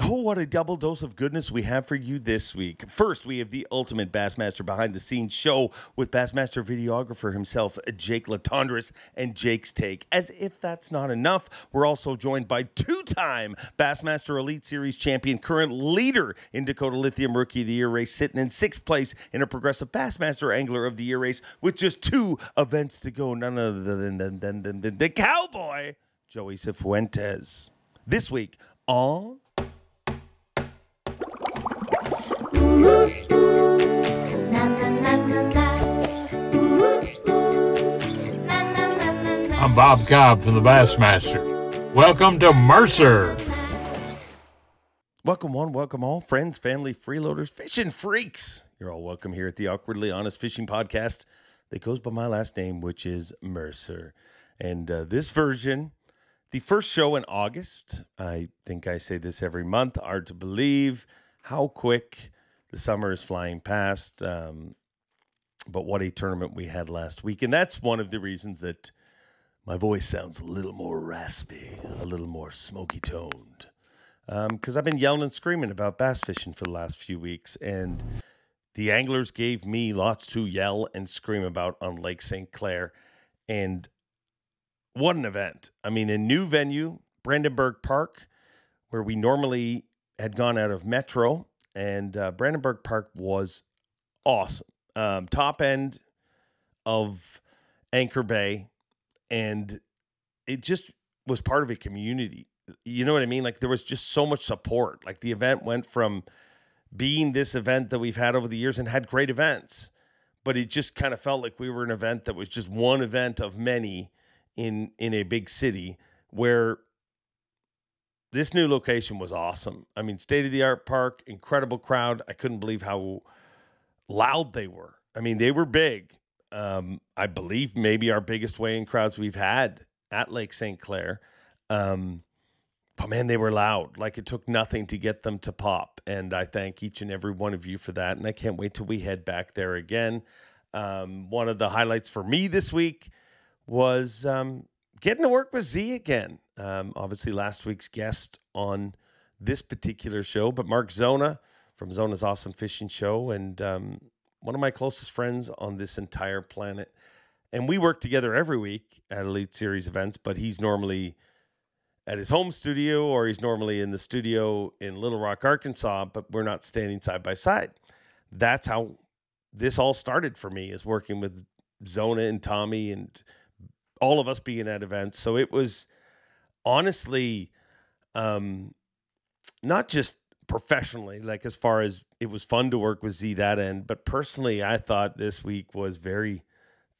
Oh, what a double dose of goodness we have for you this week. First, we have the ultimate Bassmaster behind the scenes show with Bassmaster videographer himself, Jake Latendresse, and Jake's Take. As if that's not enough, we're also joined by two time Bassmaster Elite Series champion, current leader in Dakota Lithium Rookie of the Year race, sitting in sixth place in a progressive Bassmaster Angler of the Year race with just two events to go. None other than, than, than, than, than the cowboy, Joey Cifuentes. This week on I'm Bob Cobb from the Bassmaster. Welcome to Mercer. Welcome, one, welcome all, friends, family, freeloaders, fishing freaks. You're all welcome here at the Awkwardly Honest Fishing Podcast that goes by my last name, which is Mercer. And uh, this version, the first show in August, I think I say this every month, hard to believe how quick the summer is flying past. Um, but what a tournament we had last week. And that's one of the reasons that my voice sounds a little more raspy, a little more smoky toned. Because um, I've been yelling and screaming about bass fishing for the last few weeks. And the anglers gave me lots to yell and scream about on Lake St. Clair. And what an event. I mean, a new venue, Brandenburg Park, where we normally had gone out of Metro. And uh, Brandenburg Park was awesome. Um, top end of Anchor Bay and it just was part of a community. You know what I mean? Like there was just so much support. Like the event went from being this event that we've had over the years and had great events, but it just kind of felt like we were an event that was just one event of many in in a big city where this new location was awesome. I mean, state of the art park, incredible crowd. I couldn't believe how loud they were. I mean, they were big um, I believe maybe our biggest weighing crowds we've had at Lake St. Clair. Um, but man, they were loud. Like it took nothing to get them to pop. And I thank each and every one of you for that. And I can't wait till we head back there again. Um, one of the highlights for me this week was um, getting to work with Z again. Um, obviously, last week's guest on this particular show, but Mark Zona from Zona's Awesome Fishing Show. And um, one of my closest friends on this entire planet. And we work together every week at Elite Series events, but he's normally at his home studio or he's normally in the studio in Little Rock, Arkansas, but we're not standing side by side. That's how this all started for me is working with Zona and Tommy and all of us being at events. So it was honestly um, not just professionally, like as far as it was fun to work with Z that end, but personally, I thought this week was very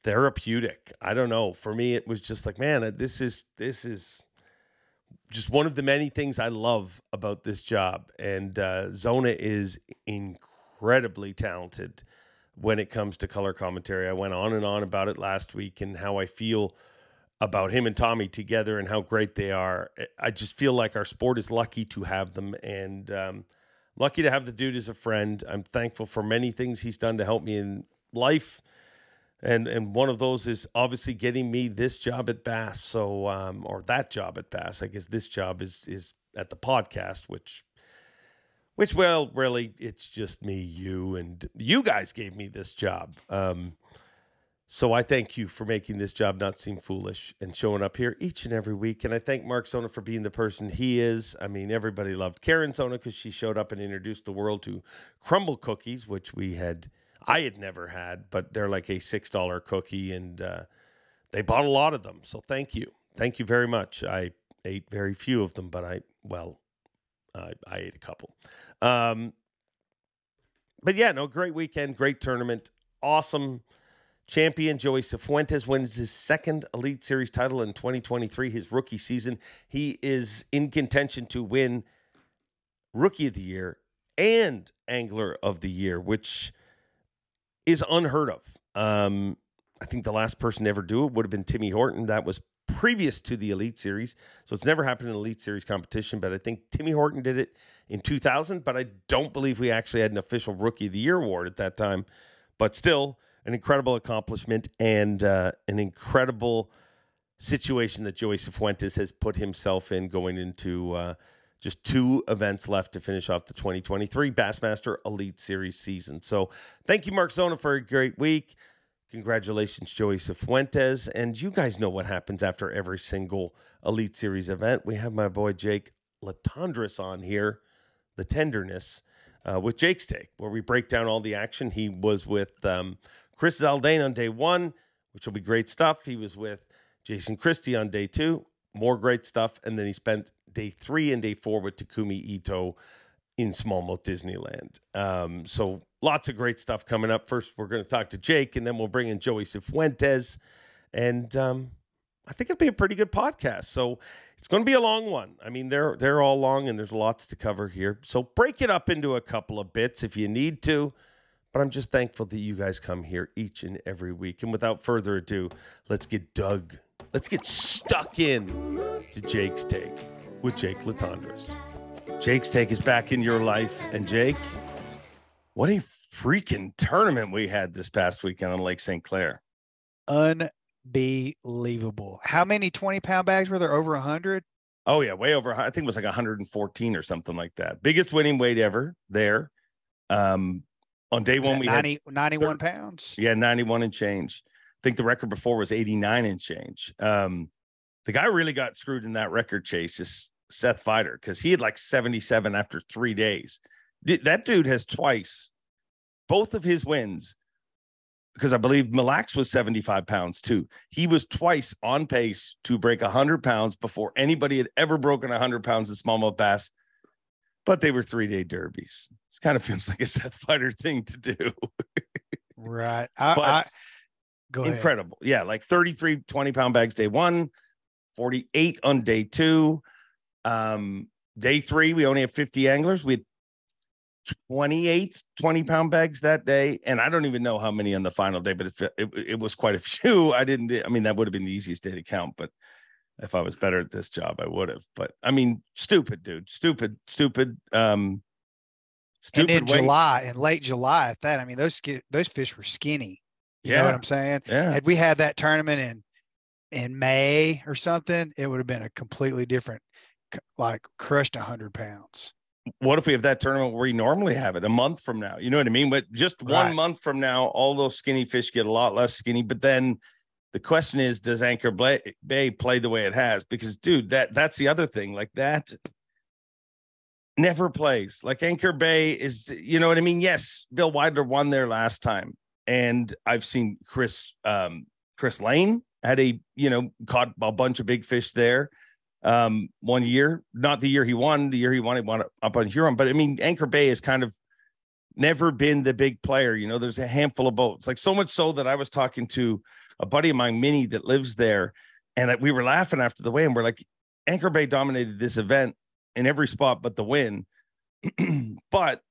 therapeutic. I don't know. For me, it was just like, man, this is this is just one of the many things I love about this job. And uh, Zona is incredibly talented when it comes to color commentary. I went on and on about it last week and how I feel about him and Tommy together and how great they are. I just feel like our sport is lucky to have them, and um, lucky to have the dude as a friend. I'm thankful for many things he's done to help me in life, and and one of those is obviously getting me this job at Bass. So, um, or that job at Bass. I guess this job is is at the podcast, which. Which well, really, it's just me, you, and you guys gave me this job. Um, so I thank you for making this job not seem foolish and showing up here each and every week. And I thank Mark Zona for being the person he is. I mean, everybody loved Karen Zona because she showed up and introduced the world to Crumbl cookies, which we had, I had never had, but they're like a $6 cookie and uh, they bought a lot of them. So thank you. Thank you very much. I ate very few of them, but I, well, I ate a couple. Um, but yeah, no, great weekend, great tournament, awesome Champion Joey Cifuentes wins his second Elite Series title in 2023, his rookie season. He is in contention to win Rookie of the Year and Angler of the Year, which is unheard of. Um, I think the last person to ever do it would have been Timmy Horton. That was previous to the Elite Series. So it's never happened in Elite Series competition, but I think Timmy Horton did it in 2000, but I don't believe we actually had an official Rookie of the Year award at that time. But still, an incredible accomplishment and uh, an incredible situation that Joey Cifuentes has put himself in going into uh, Just two events left to finish off the 2023 Bassmaster Elite Series season. So thank you, Mark Zona, for a great week. Congratulations, Joey Cifuentes. And you guys know what happens after every single Elite Series event. We have my boy Jake Latendresse on here, the tenderness, uh, with Jake's Take, where we break down all the action. He was with um, Chris Zaldain on day one, which will be great stuff. He was with Jason Christie on day two, more great stuff. And then he spent day three and day four with Takumi Ito in Smallmouth Disneyland. Um, so lots of great stuff coming up. First, we're going to talk to Jake, and then we'll bring in Joey Cifuentes. And um, I think it'll be a pretty good podcast. So it's going to be a long one. I mean, they're they're all long, and there's lots to cover here. So break it up into a couple of bits if you need to. But I'm just thankful that you guys come here each and every week. And without further ado, let's get dug. Let's get stuck in to Jake's take with Jake Latendresse. Jake's take is back in your life, and Jake, what a freaking tournament we had this past weekend on Lake St. Clair. Unbelievable. How many 20 pound bags were there? Over 100? Oh, yeah, way over. I think it was like 114 or something like that. Biggest winning weight ever there. Um, on day one, we 90, had 91 pounds. Yeah, 91 and change. I think the record before was 89 and change. Um, the guy really got screwed in that record chase is Seth Feider because he had like 77 after three days. That dude has twice, both of his wins, because I believe Mille Lacs was 75 pounds too. He was twice on pace to break 100 pounds before anybody had ever broken 100 pounds of smallmouth bass. But they were three day derbies. It kind of feels like a Seth Feider thing to do. right. I, but I, go ahead. Incredible. Yeah. Like 33 20 pound bags day one, 48 on day two. Um, day three, we only have 50 anglers. We had 28 20 pound bags that day and i don't even know how many on the final day but it, it, it, was quite a few i didn't i mean that would have been the easiest day to count but if i was better at this job i would have but i mean stupid dude stupid stupid um stupid and in weights. july in late july at that i mean those those fish were skinny you yeah. know what i'm saying yeah had we had that tournament in in may or something it would have been a completely different like crushed 100 pounds what if we have that tournament where we normally have it a month from now? You know what I mean? But just right. one month from now, all those skinny fish get a lot less skinny. But then the question is, does Anchor Bay play the way it has? Because, dude, that that's the other thing. Like that never plays. Like Anchor Bay is, you know what I mean? Yes, Bill Wilder won there last time, and I've seen Chris um, Chris Lane had a you know caught a bunch of big fish there um, one year, not the year he won, the year he won, he won up on Huron. But I mean, Anchor Bay has kind of never been the big player. You know, there's a handful of boats, like so much so that I was talking to a buddy of mine, Minnie, that lives there, and we were laughing after the way, and we're like, Anchor Bay dominated this event in every spot but the win. but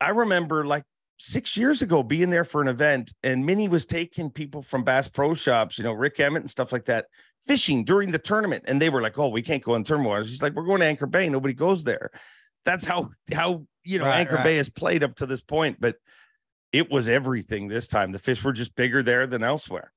I remember like six years ago being there for an event, and Minnie was taking people from Bass Pro Shops, you know, Rick Emmett and stuff like that, fishing during the tournament, and they were like, "Oh, we can't go in tournament." She's like, "We're going to Anchor Bay. Nobody goes there." That's how how you know right, Anchor right. Bay has played up to this point, but it was everything this time. The fish were just bigger there than elsewhere.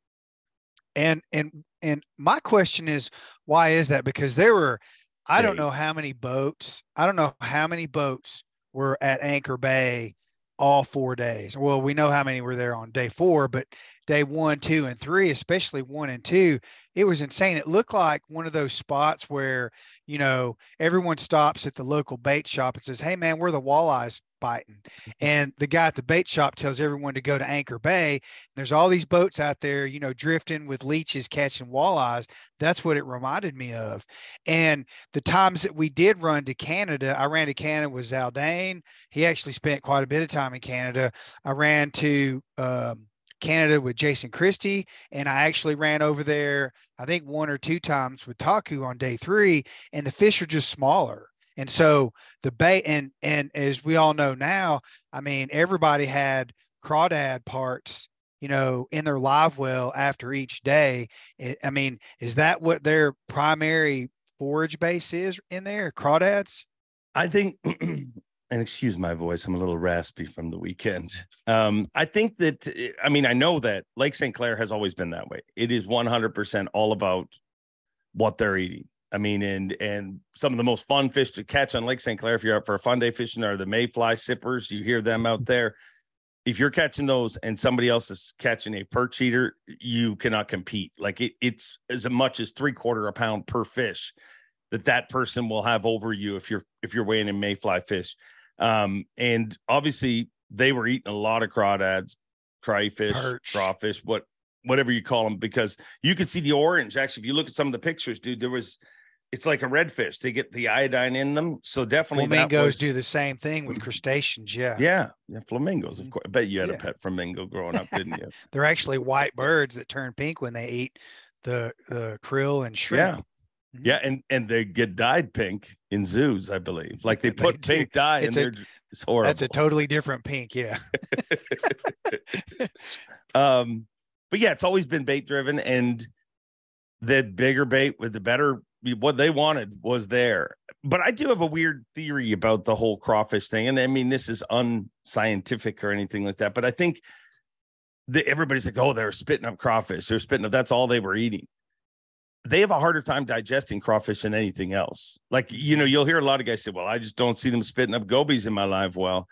And and and my question is, why is that? Because there were, I don't know how many boats. I don't know how many boats were at Anchor Bay all four days. Well, we know how many were there on day four, but day one, two, and three, especially one and two, it was insane. It looked like one of those spots where, you know, everyone stops at the local bait shop and says, Hey man, where the walleyes biting. Mm-hmm. And the guy at the bait shop tells everyone to go to Anchor Bay. There's all these boats out there, you know, drifting with leeches catching walleyes. That's what it reminded me of. And the times that we did run to Canada, I ran to Canada with Zaldain. He actually spent quite a bit of time in Canada. I ran to um, Canada with Jason Christie, and I actually ran over there, I think one or two times with Taku on day three, and the fish are just smaller. And so the bait, and and as we all know now, I mean, everybody had crawdad parts, you know, in their live well after each day. It, I mean, is that what their primary forage base is in there, crawdads? I think and excuse my voice, I'm a little raspy from the weekend. Um, I think that, I mean, I know that Lake St. Clair has always been that way. It is 100% all about what they're eating. I mean, and and some of the most fun fish to catch on Lake St. Clair, if you're out for a fun day fishing, are the mayfly sippers. You hear them out there. If you're catching those and somebody else is catching a perch eater, you cannot compete. Like it, it's as much as three quarter a pound per fish that that person will have over you if you're if you're weighing in mayfly fish. Um, and obviously they were eating a lot of crawdads, crayfish, Perch. crawfish, what whatever you call them, because you could see the orange. Actually, if you look at some of the pictures, dude, there was it's like a redfish. They get the iodine in them. So definitely Flamingos was- do the same thing with crustaceans. Yeah. Yeah, yeah, flamingos, of Mhm. course. I bet you had Yeah. a pet flamingo growing up, didn't you? They're actually white birds that turn pink when they eat the the krill and shrimp. Mhm. Yeah, and and they get dyed pink in zoos, I believe. Like they They put do. pink dye It's in a- there. It's horrible. That's a totally different pink. Yeah. um, but yeah, it's always been bait driven, and the bigger bait with the better what they wanted was there. But I do have a weird theory about the whole crawfish thing, and I mean this is unscientific or anything like that. But I think that everybody's like, oh, they're spitting up crawfish. They're spitting up. That's all they were eating. They have a harder time digesting crawfish than anything else. Like you know, you'll hear a lot of guys say, "Well, I just don't see them spitting up gobies in my live well."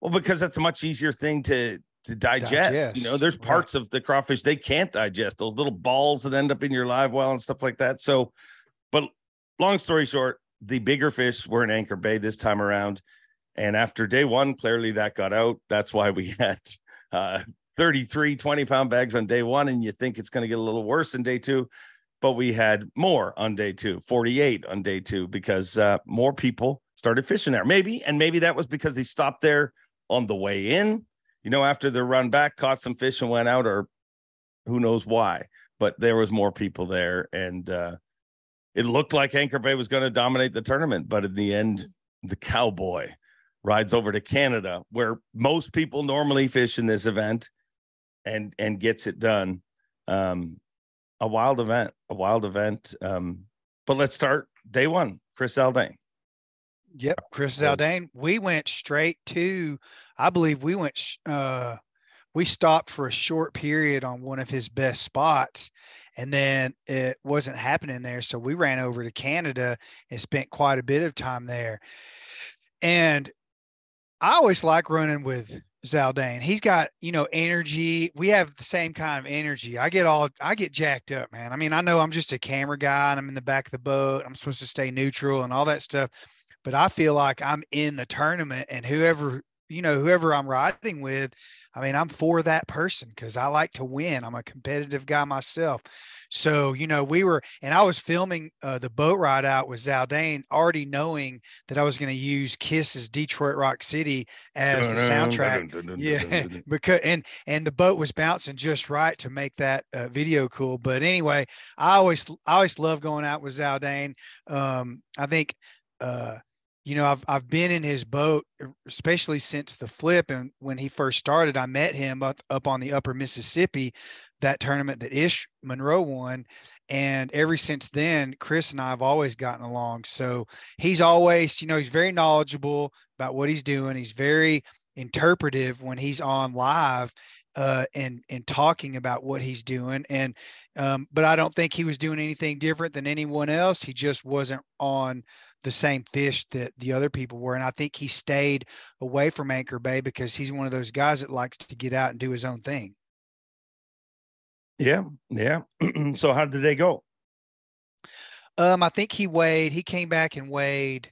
Well, because that's a much easier thing to to digest. You know, Digest, there's right. parts of the crawfish they can't digest. Those little balls that end up in your live well and stuff like that. So, but long story short, the bigger fish were in Anchor Bay this time around. And after day one, clearly that got out. That's why we had uh 33 20 pound bags on day one. And you think it's going to get a little worse in day two. But we had more on day two, 48 on day two, because uh, more people started fishing there. Maybe, and maybe that was because they stopped there on the way in, you know, after the run back, caught some fish and went out, or who knows why. But there was more people there, and uh, it looked like Anchor Bay was going to dominate the tournament. But in the end, the cowboy rides over to Canada, where most people normally fish in this event, and and gets it done. Um, a wild event, a wild event. Um, but let's start day one. Chris Zaldain. Yep. Chris Yeah. Zaldain. We went straight to, I believe we went, uh, we stopped for a short period on one of his best spots and then it wasn't happening there. So we ran over to Canada and spent quite a bit of time there. And I always like running with Zaldain. He's got, you know, energy. We have the same kind of energy. I get all, I get jacked up, man. I mean, I know I'm just a camera guy and I'm in the back of the boat. I'm supposed to stay neutral and all that stuff but I feel like I'm in the tournament and whoever, you know, whoever I'm riding with, I mean, I'm for that person because I like to win. I'm a competitive guy myself. So, you know, we were, and I was filming uh, the boat ride out with Zaldain, already knowing that I was going to use Kiss's Detroit Rock City as the soundtrack. Yeah, because and and the boat was bouncing just right to make that uh, video cool. But anyway, I always I always love going out with Zaldain. Um, I think uh, you know I've I've been in his boat, uh, especially since the flip and when he first started. I met him up up on the Upper Mississippi, that tournament that Ish Monroe won. And ever since then, Chris and I have always gotten along. So he's always, you know, he's very knowledgeable about what he's doing. He's very interpretive when he's on live uh, and and talking about what he's doing. And um, but I don't think he was doing anything different than anyone else. He just wasn't on the same fish that the other people were. And I think he stayed away from Anchor Bay because he's one of those guys that likes to get out and do his own thing. Yeah, yeah. so how did they go? Um, I think he weighed, he came back and weighed,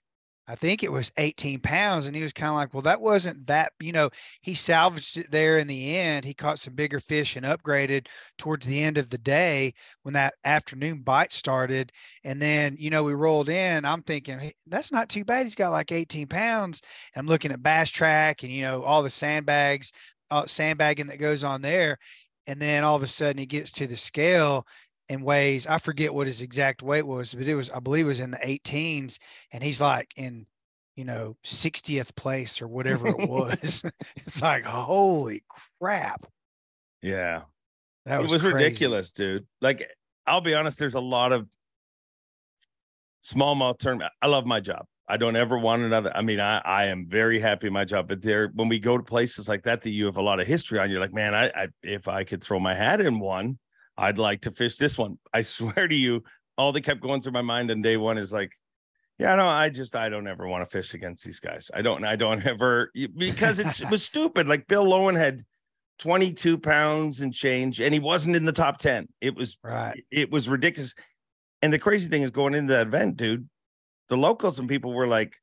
I think it was 18 pounds. And he was kind of like, well, that wasn't that, you know, he salvaged it there in the end. He caught some bigger fish and upgraded towards the end of the day when that afternoon bite started. And then, you know, we rolled in. I'm thinking, "Hey, that's not too bad. He's got like 18 pounds. I'm looking at BassTrakk and, you know, all the sandbags, uh, sandbagging that goes on there. And then all of a sudden he gets to the scale and weighs i forget what his exact weight was but it was i believe it was in the 18s and he's like in you know 60th place or whatever it was it's like holy crap Yeah. that was, it was, crazy. ridiculous, dude. Like, I'll be honest, there's a lot of smallmouth tournament. I love my job. I don't ever want another. I mean, I, I am very happy in my job, but there, when we go to places like that, that you have a lot of history on, you're like, man, I, I if I could throw my hat in one, I'd like to fish this one. I swear to you, all that kept going through my mind on day one is like, yeah, no, I just I don't ever want to fish against these guys. I don't. I don't ever because it was stupid. Like Bill Lowen had 22 pounds and change, and he wasn't in the top 10. It was right. It was ridiculous. And the crazy thing is going into that event, dude. The locals and people were like,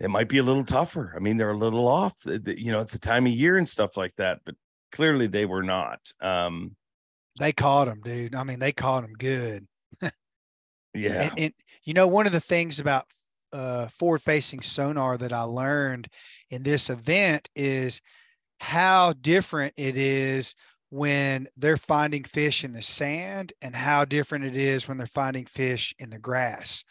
it might be a little tougher. I mean, they're a little off. You know, it's a time of year and stuff like that. But clearly, they were not. Um, they caught him, dude. I mean, they caught him good. yeah. And, and, you know, one of the things about uh, forward facing sonar that I learned in this event is how different it is when they're finding fish in the sand and how different it is when they're finding fish in the grass.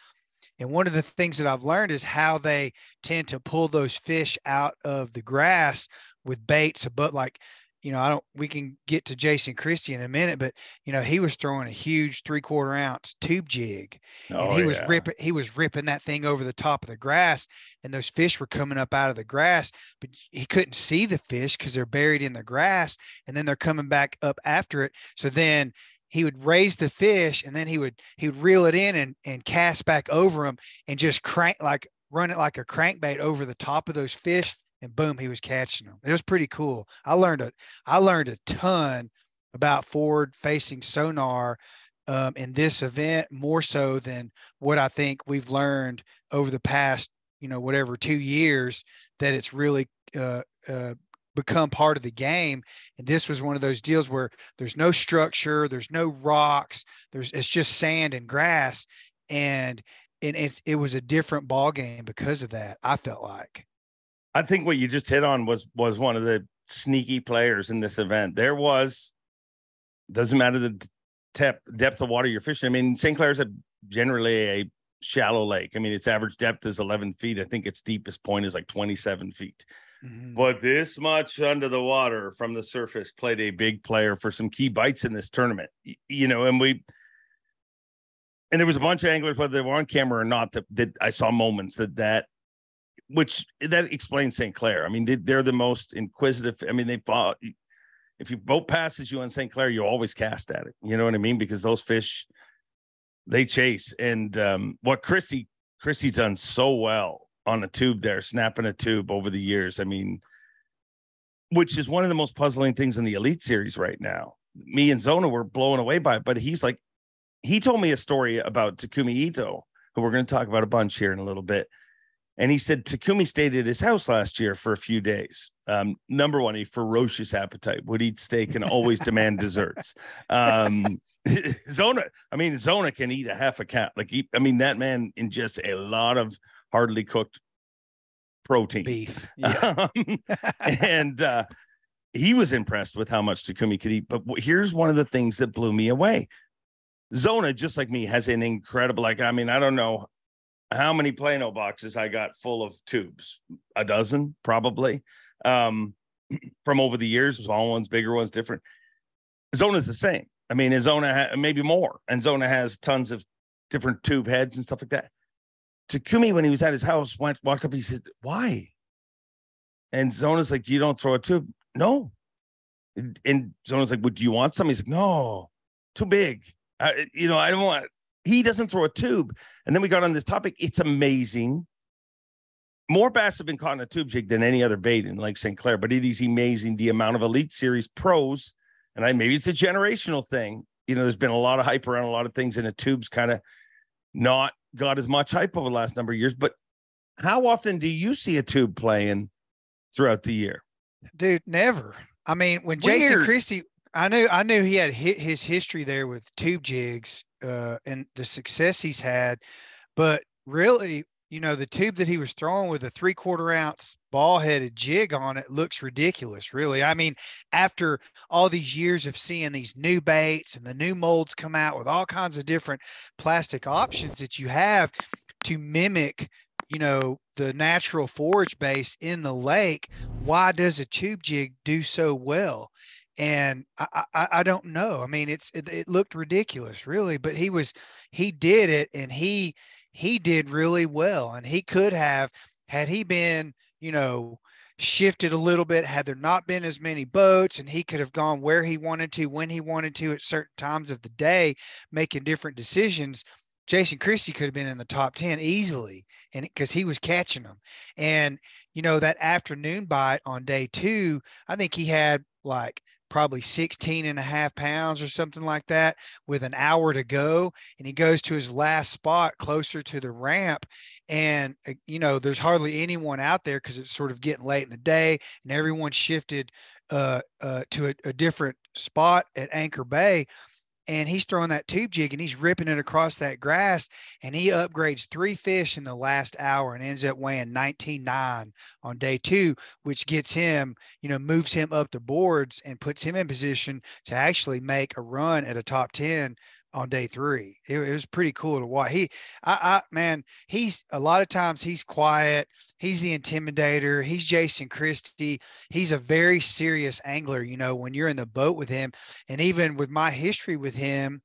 And one of the things that I've learned is how they tend to pull those fish out of the grass with baits, but like you know, I don't, we can get to Jason Christie in a minute, but you know, he was throwing a huge three quarter ounce tube jig oh, and he was yeah. ripping, he was ripping that thing over the top of the grass and those fish were coming up out of the grass, but he couldn't see the fish because they're buried in the grass and then they're coming back up after it. So then he would raise the fish and then he would, he would reel it in and, and cast back over them and just crank like run it like a crankbait over the top of those fish and boom, he was catching them. It was pretty cool. I learned a I learned a ton about forward facing sonar um, in this event more so than what I think we've learned over the past you know whatever two years that it's really uh, uh, become part of the game and this was one of those deals where there's no structure there's no rocks there's it's just sand and grass and and it's it was a different ball game because of that i felt like I think what you just hit on was was one of the sneaky players in this event. There was doesn't matter the depth depth of water you're fishing. I mean, St. Clair's a generally a shallow lake. I mean, its average depth is 11 feet. I think its deepest point is like 27 feet. Mm-hmm. But this much under the water from the surface played a big player for some key bites in this tournament. You know, and we and there was a bunch of anglers, whether they were on camera or not, that, that I saw moments that that which that explains St. Clair. I mean, they, are the most inquisitive. I mean, they follow. If your boat passes you on St. Clair, you always cast at it. You know what I mean? Because those fish, they chase. And um, what Christie Christie's done so well on a tube there, snapping a tube over the years. I mean, which is one of the most puzzling things in the Elite Series right now. Me and Zona were blown away by it, but he's like, he told me a story about Takumi Ito, who we're going to talk about a bunch here in a little bit and he said Takumi stayed at his house last year for a few days. Um, number one, a ferocious appetite, would eat steak and always demand desserts. Um, Zona, I mean, Zona can eat a half a cat. Like, he, I mean, that man ingests a lot of hardly cooked protein. Beef. Yeah. Um, and uh, he was impressed with how much Takumi could eat. But here's one of the things that blew me away. Zona, just like me, has an incredible, like, I mean, I don't know how many Plano boxes I got full of tubes? A dozen, probably. Um, from over the years, small ones, bigger ones, different. Zona's the same. I mean, Zona ha- maybe more, and Zona has tons of different tube heads and stuff like that. Takumi, when he was at his house, went walked up. He said, "Why?" And Zona's like, "You don't throw a tube." No. And Zona's like, "Would well, you want some?" He's like, "No, too big. I, you know, I don't want." He doesn't throw a tube. And then we got on this topic. It's amazing. More bass have been caught in a tube jig than any other bait in Lake St. Clair, but it is amazing the amount of Elite Series pros. And I maybe it's a generational thing. You know, there's been a lot of hype around a lot of things, and a tube's kind of not got as much hype over the last number of years. But how often do you see a tube playing throughout the year? Dude, never. I mean, when Weird. Jason Christie, I knew I knew he had his history there with tube jigs, uh, and the success he's had. But really, you know, the tube that he was throwing with a three quarter ounce ball headed jig on it looks ridiculous, really. I mean, after all these years of seeing these new baits and the new molds come out with all kinds of different plastic options that you have to mimic you know the natural forage base in the lake why does a tube jig do so well and I, I, I don't know. I mean, it's it, it, looked ridiculous, really, but he was he did it, and he he did really well, and he could have had he been you know shifted a little bit had there not been as many boats and he could have gone where he wanted to when he wanted to at certain times of the day making different decisions jason christie could have been in the top 10 easily and because he was catching them and you know that afternoon bite on day two i think he had like probably 16 and a half pounds or something like that with an hour to go and he goes to his last spot closer to the ramp and uh, you know there's hardly anyone out there because it's sort of getting late in the day and everyone shifted uh, uh, to a, a different spot at anchor bay and he's throwing that tube jig and he's ripping it across that grass and he upgrades three fish in the last hour and ends up weighing 19.9 on day two which gets him you know moves him up the boards and puts him in position to actually make a run at a top 10 on day three. It, it, was pretty cool to watch. He, I, I, man, he's a lot of times he's quiet. He's the intimidator. He's Jason Christie. He's a very serious angler. You know, when you're in the boat with him, and even with my history with him,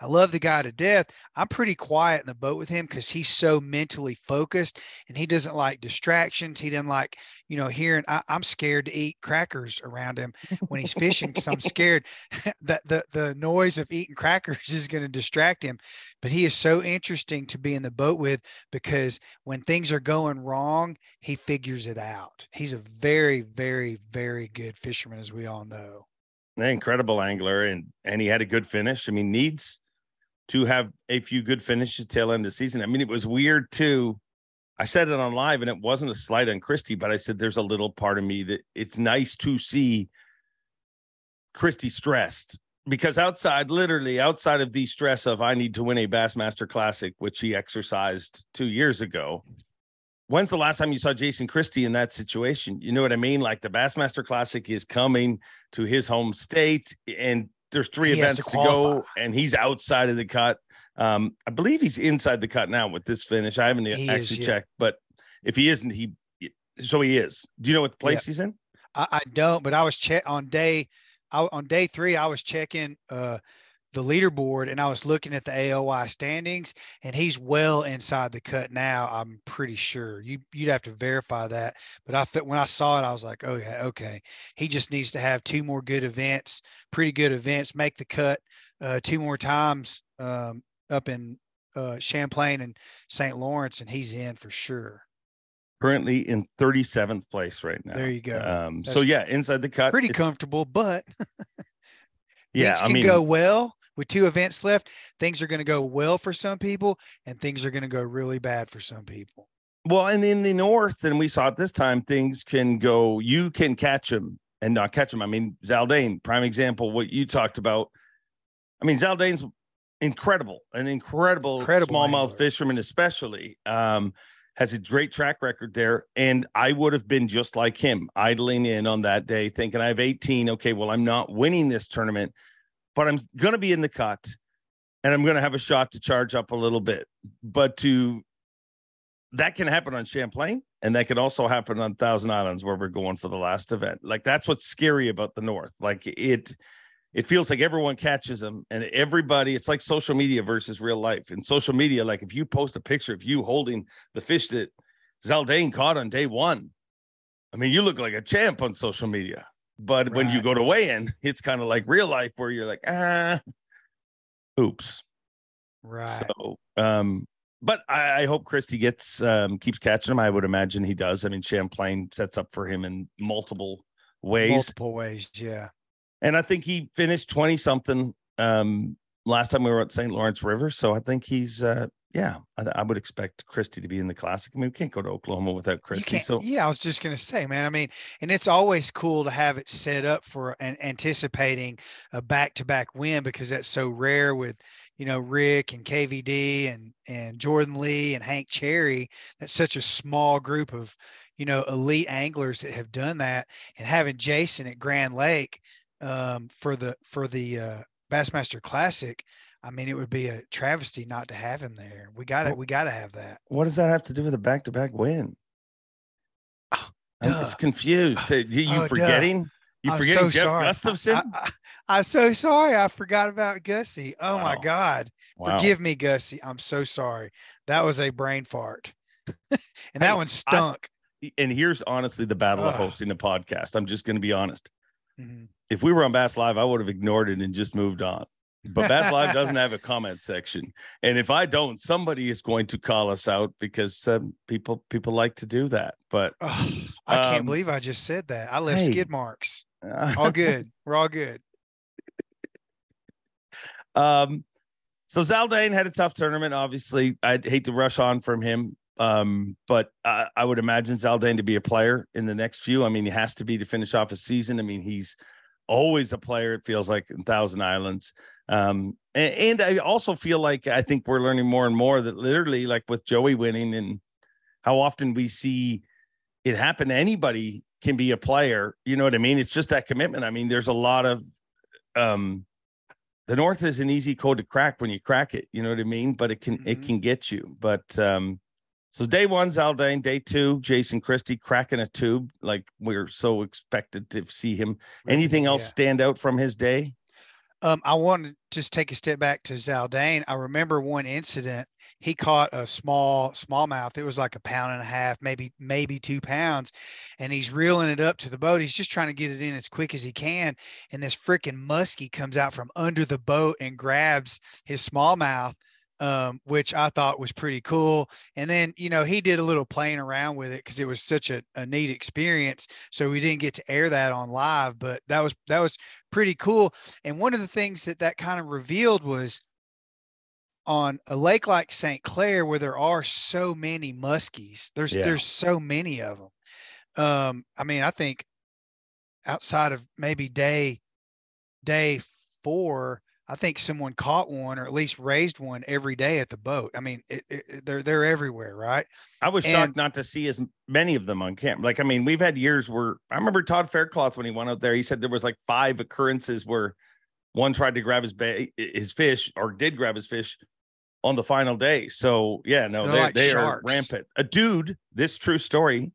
I love the guy to death. I'm pretty quiet in the boat with him because he's so mentally focused and he doesn't like distractions. He doesn't like, you know, hearing. I, am scared to eat crackers around him when he's fishing because I'm scared that the, the noise of eating crackers is going to distract him. But he is so interesting to be in the boat with because when things are going wrong, he figures it out. He's a very, very, very good fisherman, as we all know. An incredible angler, and and he had a good finish. I mean, needs to have a few good finishes tail end of the season. I mean, it was weird too. I said it on live, and it wasn't a slight on Christie, but I said there's a little part of me that it's nice to see Christie stressed because outside, literally outside of the stress of I need to win a Bassmaster Classic, which he exercised two years ago. When's the last time you saw Jason Christie in that situation? You know what I mean? Like the Bassmaster Classic is coming to his home state, and there's three he events to, to, go, and he's outside of the cut. Um, I believe he's inside the cut now with this finish. I haven't he actually is, checked, yeah. but if he isn't, he so he is. Do you know what place yeah. he's in? I, I, don't, but I was check on day I, on day three. I was checking uh, the leaderboard and I was looking at the AOY standings, and he's well inside the cut now. I'm pretty sure you you'd have to verify that, but I when I saw it, I was like, oh yeah, okay. He just needs to have two more good events, pretty good events, make the cut uh, two more times um, up in uh, Champlain and St. Lawrence, and he's in for sure. Currently in 37th place right now. There you go. Um, so yeah, inside the cut, pretty comfortable, but yeah, things can I mean, go well with two events left, things are going to go well for some people and things are going to go really bad for some people. Well, and in the north, and we saw it this time, things can go, you can catch them and not catch them. I mean, Zaldain, prime example, what you talked about. I mean, Zaldain's incredible, an incredible, incredible smallmouth fisherman, especially. Um, has a great track record there. And I would have been just like him, idling in on that day, thinking I have 18. Okay, well, I'm not winning this tournament but I'm going to be in the cut and I'm going to have a shot to charge up a little bit. But to that can happen on Champlain and that can also happen on Thousand Islands where we're going for the last event. Like that's what's scary about the North. Like it, it feels like everyone catches them and everybody, it's like social media versus real life. In social media, like if you post a picture of you holding the fish that Zaldain caught on day one, I mean, you look like a champ on social media. But right. when you go to weigh in, it's kind of like real life where you're like, ah, oops. Right. So, um, but I, I hope Christie gets um, keeps catching him. I would imagine he does. I mean, Champlain sets up for him in multiple ways. Multiple ways, yeah. And I think he finished 20 something um last time we were at St. Lawrence River. So I think he's uh yeah, I, I, would expect Christie to be in the classic. I mean, we can't go to Oklahoma without Christie. So yeah, I was just gonna say, man. I mean, and it's always cool to have it set up for an anticipating a back-to-back win because that's so rare with you know Rick and KVD and and Jordan Lee and Hank Cherry. That's such a small group of you know elite anglers that have done that, and having Jason at Grand Lake um, for the for the uh, Bassmaster Classic I mean, it would be a travesty not to have him there. We got to, we got to have that. What does that have to do with a back-to-back win? Oh, I'm just confused. You, you oh, forgetting? Duh. You forgetting so Jeff sorry. Gustafson? I, am so sorry. I forgot about Gussie. Oh wow. my God. Wow. Forgive me, Gussie. I'm so sorry. That was a brain fart. and that one stunk. and here's honestly the battle of hosting a podcast. I'm just going to be honest. Mhm. If we were on Bass Live, I would have ignored it and just moved on. But Bass Live doesn't have a comment section, and if I don't, somebody is going to call us out because um, people people like to do that. But Ugh, I can't Um, believe I just said that. I left hey. skid marks. All good. We're all good. Um, so Zaldain had a tough tournament. Obviously, I'd hate to rush on from him. Um, but I, I would imagine Zaldain to be a player in the next few. I mean, he has to be to finish off a season. I mean, he's always a player. It feels like in Thousand Islands. Um, and, and I also feel like I think we're learning more and more that literally, like with Joey winning, and how often we see it happen anybody can be a player. You know what I mean? It's just that commitment. I mean, there's a lot of um the north is an easy code to crack when you crack it you know what i mean but it can it Mhm. can get you but um so day one zaldain day two jason christie cracking a tube like we're so expected to see him anything else Yeah. stand out from his day Um, I want to just take a step back to Zaldain. I remember one incident. He caught a small smallmouth. It was like a pound and a half, maybe maybe two pounds, and he's reeling it up to the boat. He's just trying to get it in as quick as he can. And this freaking muskie comes out from under the boat and grabs his smallmouth, um, which I thought was pretty cool. And then you know he did a little playing around with it because it was such a, a neat experience. So we didn't get to air that on live, but that was that was pretty cool. And one of the things that that kind of revealed was on a lake like St. Clair, where there are so many muskies, there's Yeah. there's so many of them. Um, I mean, I think outside of maybe day day four, I think someone caught one or at least raised one every day at the boat. I mean, it, it, they're they're everywhere, right? i was And- shocked not to see as many of them on camp like i mean we've had years where i remember todd faircloth when he went out there he said there was like five occurrences where one tried to grab his ba- his fish or did grab his fish on the final day. So yeah, no, They're they like they are rampant. A dude, this true story.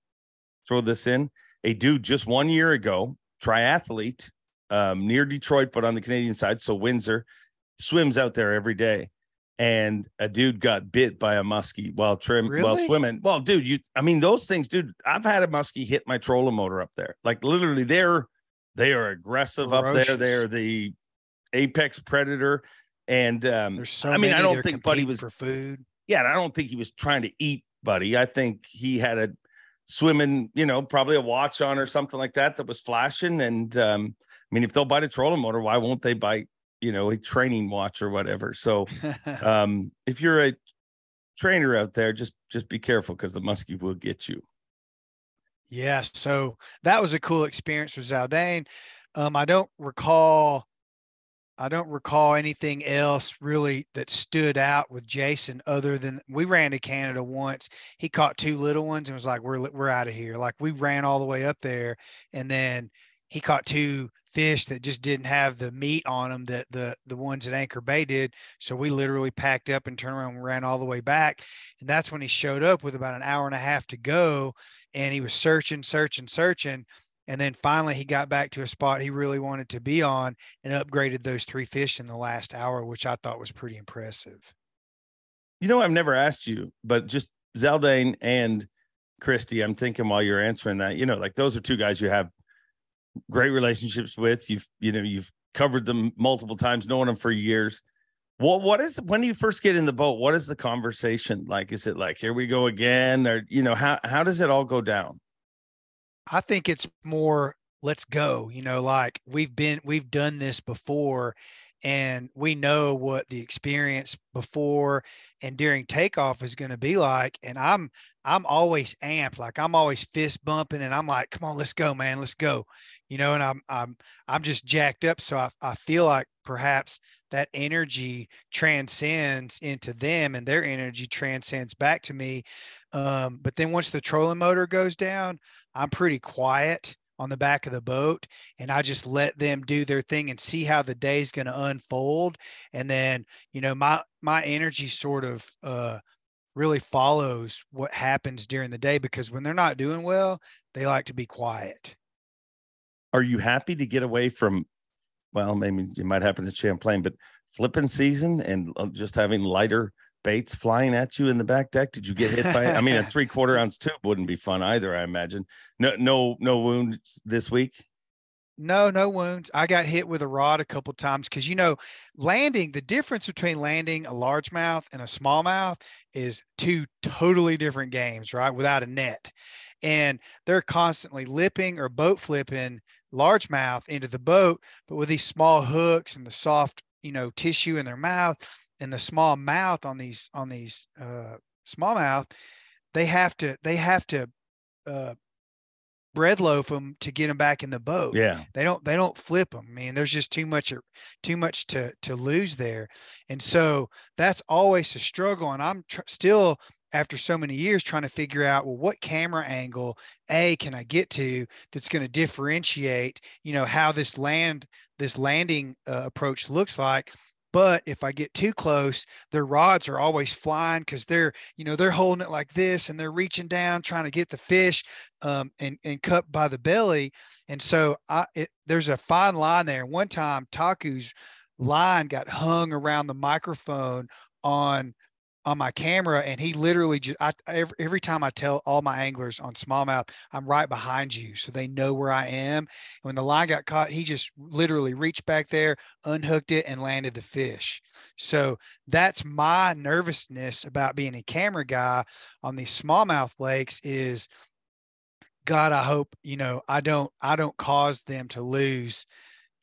Throw this in. A dude just one year ago, triathlete, um, near Detroit, but on the Canadian side, so Windsor, swims out there every day. And a dude got bit by a muskie while trim while swimming. Well, dude, you I mean those things, dude. I've had a muskie hit my trolling motor up there. Like literally, they're they are aggressive up there. They're the apex predator. And um, There's so I mean, I don't think Buddy was for food. yeah, and I don't think he was trying to eat Buddy. I think he had a swimming, you know, probably a watch on or something like that that was flashing. And um, mean, if they'll bite a trolling motor, why won't they bite, you know, a training watch or whatever? So um, if you're a trainer out there, just just be careful because the muskie will get you. Yeah, so that was a cool experience with Zaldain. Um, I don't recall, I don't recall anything else really that stood out with Jason other than we ran to Canada once. He caught two little ones and was like, "We're we're out of here." Like we ran all the way up there, and then he caught two fish that just didn't have the meat on them that the the ones at Anchor Bay did. So we literally packed up and turned around and ran all the way back. And that's when he showed up with about an hour and a half to go and he was searching, searching, searching. And then finally he got back to a spot he really wanted to be on and upgraded those three fish in the last hour, which I thought was pretty impressive. You know, I've never asked you, but just Zaldain and Christie, I'm thinking while you're answering that, you know, like those are two guys you have great relationships with. You've, you know, you've covered them multiple times, knowing them for years. What what is when you first get in the boat? What is the conversation like? Is it like here we go again, or you know how how does it all go down? I think it's more let's go, you know, like we've been we've done this before and we know what the experience before and during takeoff is going to be like and I'm I'm always amped like I'm always fist bumping and I'm like come on let's go man let's go you know and I'm I'm I'm just jacked up so I I feel like perhaps that energy transcends into them and their energy transcends back to me um, but then once the trolling motor goes down I'm pretty quiet on the back of the boat and I just let them do their thing and see how the day's going to unfold. And then, you know, my my energy sort of uh really follows what happens during the day because when they're not doing well, they like to be quiet. Are you happy to get away from? Well, maybe it might happen to Champlain, but flipping season and uh, just having lighter baits flying at you in the back deck? Did you get hit by? I mean, a three quarter ounce tube wouldn't be fun either. I imagine. No, no, no wounds this week. No, no wounds. I got hit with a rod a couple times because you know, landing. The difference between landing a largemouth and a smallmouth is two totally different games, right? Without a net, and they're constantly lipping or boat flipping largemouth into the boat, but with these small hooks and the soft, you know, tissue in their mouth and the small mouth on these on these uh, smallmouth, they have to they have to uh, bread loaf them to get them back in the boat. Yeah. They don't they don't flip them. I mean, there's just too much too much to to lose there. And so that's always a struggle and I'm tr- still after so many years trying to figure out well what camera angle a can I get to that's going to differentiate, you know, how this land this landing uh, approach looks like but if I get too close, their rods are always flying because they're, you know, they're holding it like this and they're reaching down trying to get the fish um, and and cut by the belly. And so I, it, there's a fine line there. One time, Taku's line got hung around the microphone on on my camera and he literally just I, every, every time i tell all my anglers on smallmouth i'm right behind you so they know where i am. And when the line got caught he just literally reached back there unhooked it and landed the fish. So that's my nervousness about being a camera guy on these smallmouth lakes is god i hope you know i don't i don't cause them to lose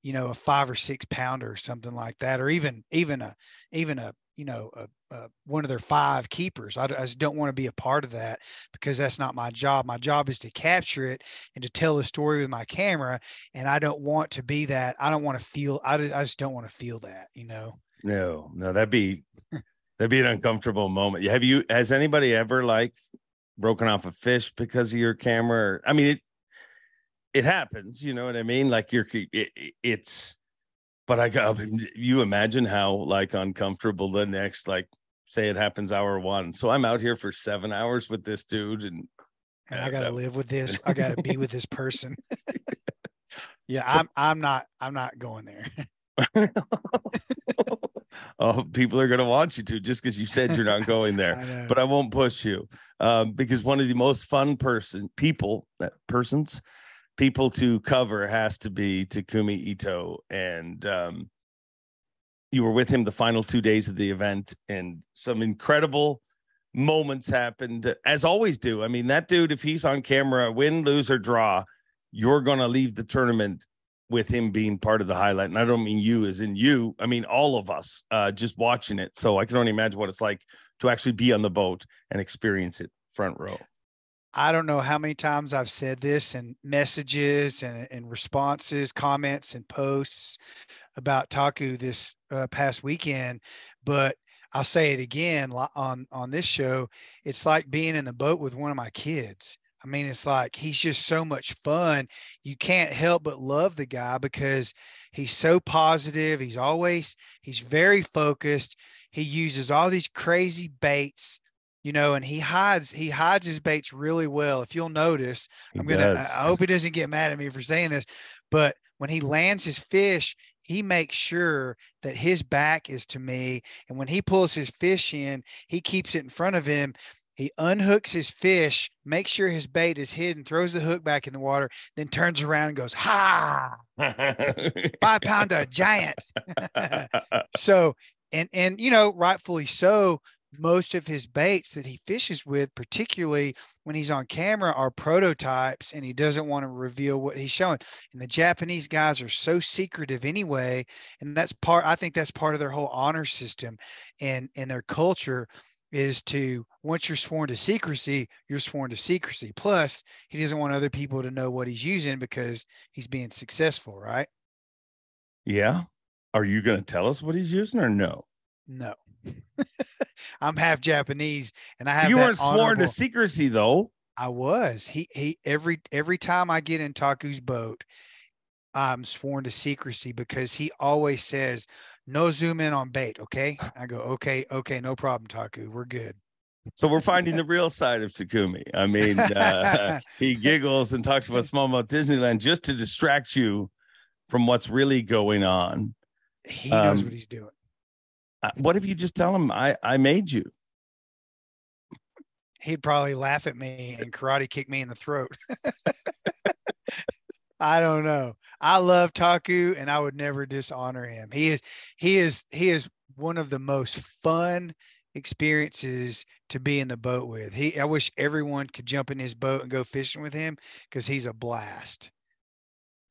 you know a five or six pounder or something like that or even even a even a you know a, a, one of their five keepers. I, I just don't want to be a part of that because that's not my job. My job is to capture it and to tell the story with my camera, and I don't want to be that. I don't want to feel. I, I just don't want to feel that. You know. No, no, that'd be that'd be an uncomfortable moment. Have you? Has anybody ever like broken off a fish because of your camera? I mean, it it happens. You know what I mean? Like you're it, it's but I got you imagine how like uncomfortable the next like say it happens hour one. So I'm out here for seven hours with this dude and and I gotta live with this. I gotta be with this person. yeah, I'm I'm not I'm not going there. oh, people are gonna want you to just because you said you're not going there. I but I won't push you. Um, because one of the most fun person people that persons people to cover has to be Takumi Ito. And um, you were with him the final two days of the event, and some incredible moments happened, as always do. I mean, that dude, if he's on camera, win, lose, or draw, you're going to leave the tournament with him being part of the highlight. And I don't mean you as in you, I mean all of us uh, just watching it. So I can only imagine what it's like to actually be on the boat and experience it front row. I don't know how many times I've said this in messages and, and responses, comments, and posts about Taku this uh, past weekend, but I'll say it again on on this show. It's like being in the boat with one of my kids. I mean, it's like he's just so much fun. You can't help but love the guy because he's so positive. He's always he's very focused. He uses all these crazy baits you know, and he hides he hides his baits really well. If you'll notice, he I'm gonna does. I hope he doesn't get mad at me for saying this, but when he lands his fish, he makes sure that his back is to me. And when he pulls his fish in, he keeps it in front of him. He unhooks his fish, makes sure his bait is hidden, throws the hook back in the water, then turns around and goes, Ha! Five pounder giant. so, and and you know, rightfully so, most of his baits that he fishes with, particularly when he's on camera, are prototypes and he doesn't want to reveal what he's showing. And the Japanese guys are so secretive anyway. And that's part, I think that's part of their whole honor system and, and their culture is to once you're sworn to secrecy, you're sworn to secrecy. Plus, he doesn't want other people to know what he's using because he's being successful, right? Yeah. Are you going to tell us what he's using or no? No. I'm half Japanese, and I have. You weren't sworn to secrecy, though. I was. He he. Every every time I get in Taku's boat, I'm sworn to secrecy because he always says, "No zoom in on bait." Okay. I go, "Okay, okay, no problem, Taku. We're good." So we're finding the real side of Takumi. I mean, uh, he giggles and talks about smallmouth Disneyland just to distract you from what's really going on. He knows um, what he's doing. What if you just tell him I I made you? He'd probably laugh at me and karate kick me in the throat. I don't know. I love Taku and I would never dishonor him. He is he is he is one of the most fun experiences to be in the boat with. He I wish everyone could jump in his boat and go fishing with him because he's a blast.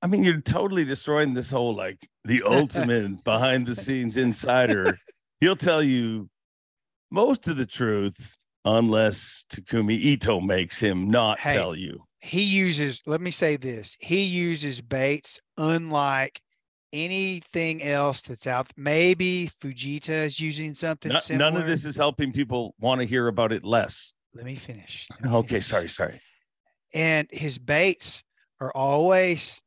I mean, you're totally destroying this whole like the ultimate behind the scenes insider. He'll tell you most of the truth unless Takumi Ito makes him not Hey. tell you. He uses, let me say this, he uses baits unlike anything else that's out. Maybe Fujita is using something No- similar. none of this is helping people want to hear about it less. Let me finish. Let me Okay, finish. sorry, sorry. and his baits are always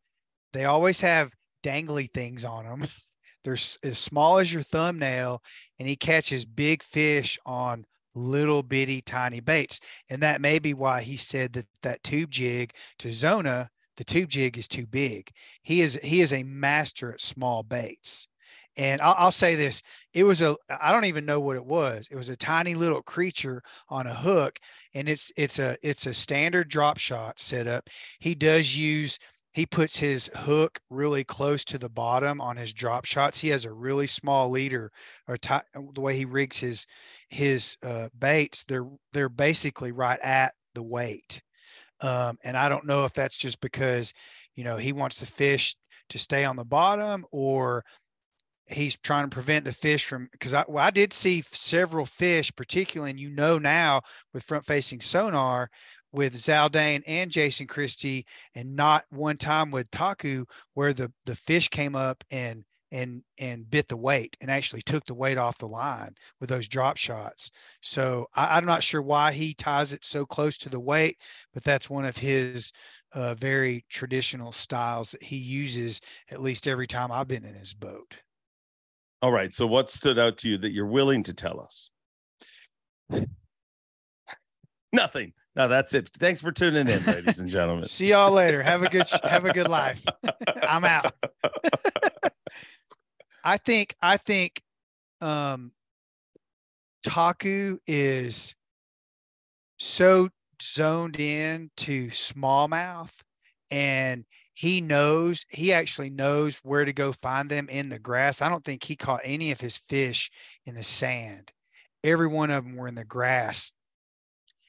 they always have dangly things on them they're as small as your thumbnail and he catches big fish on little bitty tiny baits. And that may be why he said that that tube jig to zona the tube jig is too big. He is he is a master at small baits. And I'll, I'll say this it was a i don't even know what it was. It was a tiny little creature on a hook and it's it's a it's a standard drop shot setup. He does use he puts his hook really close to the bottom on his drop shots. He has a really small leader or ti- the way he rigs his his uh, baits. They're they're basically right at the weight. Um, and I don't know if that's just because you know he wants the fish to stay on the bottom or he's trying to prevent the fish from because I, well, I did see several fish, particularly, and you know now with front facing sonar with Zaldain and Jason Christie, and not one time with Taku where the the fish came up and and and bit the weight and actually took the weight off the line with those drop shots. So I, I'm not sure why he ties it so close to the weight, but that's one of his uh, very traditional styles that he uses at least every time I've been in his boat. All right. So what stood out to you that you're willing to tell us? Nothing. No, that's it. Thanks for tuning in, ladies and gentlemen. See y'all later. Have a good have a good life. I'm out. I think I think um Taku is so zoned in to smallmouth and he knows he actually knows where to go find them in the grass. I don't think he caught any of his fish in the sand. Every one of them were in the grass.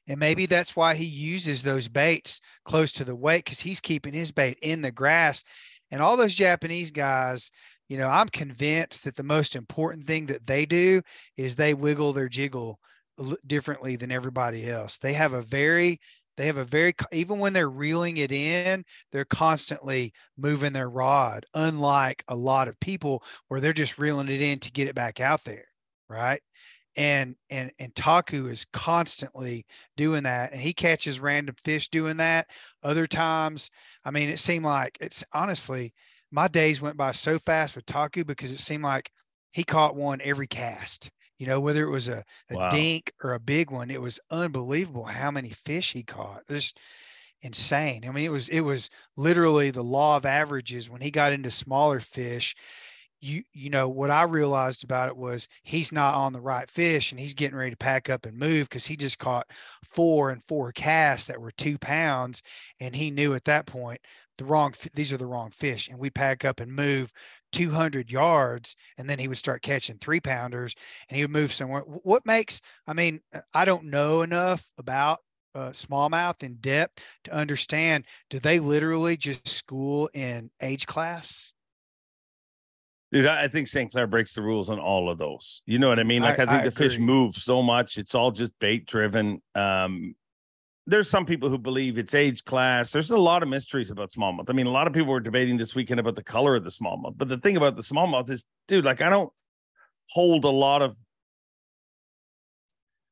And maybe that's why he uses those baits close to the weight because he's keeping his bait in the grass. And all those Japanese guys, you know, I'm convinced that the most important thing that they do is they wiggle their jiggle differently than everybody else. They have a very they have a very even when they're reeling it in, they're constantly moving their rod, unlike a lot of people where they're just reeling it in to get it back out there, right? And and and Taku is constantly doing that, and he catches random fish doing that. Other times, I mean, it seemed like it's honestly my days went by so fast with Taku because it seemed like he caught one every cast. You know, whether it was a, a Wow. dink or a big one, it was unbelievable how many fish he caught. Just insane. I mean, it was it was literally the law of averages when he got into smaller fish. You you know what I realized about it was he's not on the right fish and he's getting ready to pack up and move because he just caught four and four casts that were two pounds and he knew at that point the wrong these are the wrong fish and we pack up and move 200 yards and then he would start catching three pounders and he would move somewhere. What makes i mean uh, i don't know enough about uh, smallmouth in depth to understand do they literally just school in age class Dude, I think St. Clair breaks the rules on all of those. You know what I mean? Like I, I- think I the fish move so much; it's all just bait driven. Um, there's some people who believe it's age class. There's a lot of mysteries about smallmouth. I mean, a lot of people were debating this weekend about the color of the smallmouth. But the thing about the smallmouth is, dude, like I don't hold a lot of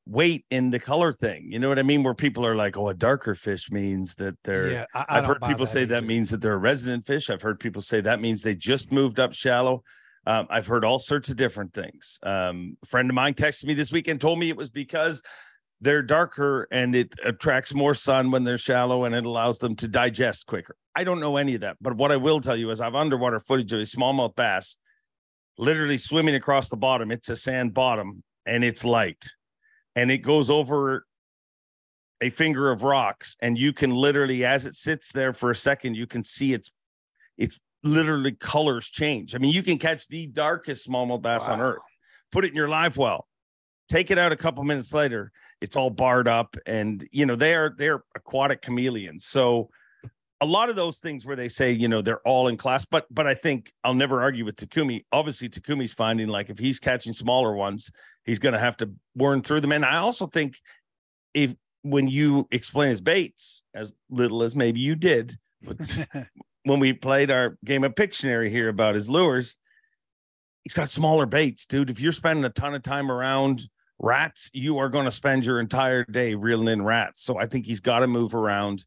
weight in the color thing. You know what I mean? Where people are like, "Oh, a darker fish means that they're." yeah I, I've heard people say that means that they're a resident fish. I've heard people say that means they just moved up shallow. Um, I've heard all sorts of different things. Um, a friend of mine texted me this weekend, told me it was because they're darker and it attracts more sun when they're shallow and it allows them to digest quicker. I don't know any of that, but what I will tell you is I've underwater footage of a smallmouth bass literally swimming across the bottom. It's a sand bottom and it's light and it goes over a finger of rocks and you can literally as it sits there for a second you can see its it's literally colors change. I mean you can catch the darkest smallmouth bass wow. on earth. Put it in your live well. Take it out a couple minutes later it's all barred up and you know they are they're aquatic chameleons. So a lot of those things where they say you know they're all in class but but i think i'll never argue with takumi obviously takumi's finding like if he's catching smaller ones he's going to have to burn through them and i also think if when you explain his baits as little as maybe you did when we played our game of Pictionary here about his lures, he's got smaller baits, dude. If you're spending a ton of time around rats, you are going to spend your entire day reeling in rats. So I think he's got to move around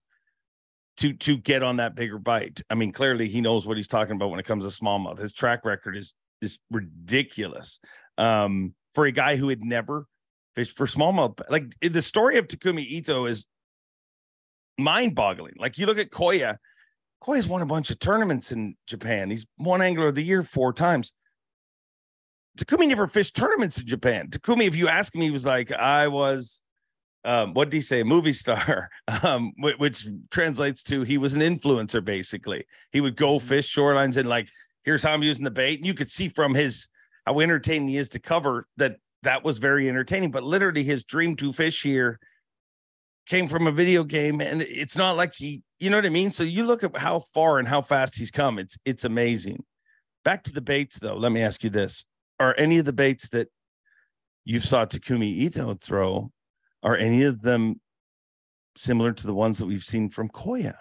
to to get on that bigger bite. I mean, clearly he knows what he's talking about when it comes to smallmouth. His track record is is ridiculous. Um, for a guy who had never fished for smallmouth. Like the story of Takumi Ito is mind boggling. Like you look at Kyoya, Kyoya's won a bunch of tournaments in Japan. He's won Angler of the Year four times. Takumi never fished tournaments in Japan. Takumi, if you ask me, was like, I was, um, what did he say? A movie star, um, which translates to he was an influencer, basically. He would go mm-hmm. fish shorelines and like, here's how I'm using the bait. And you could see from his how entertaining he is to cover that that was very entertaining. But literally, his dream to fish here came from a video game, and it's not like he, you know what I mean. So you look at how far and how fast he's come. It's it's amazing. Back to the baits, though. Let me ask you this: Are any of the baits that you saw Takumi Ito throw, are any of them similar to the ones that we've seen from Kyoya?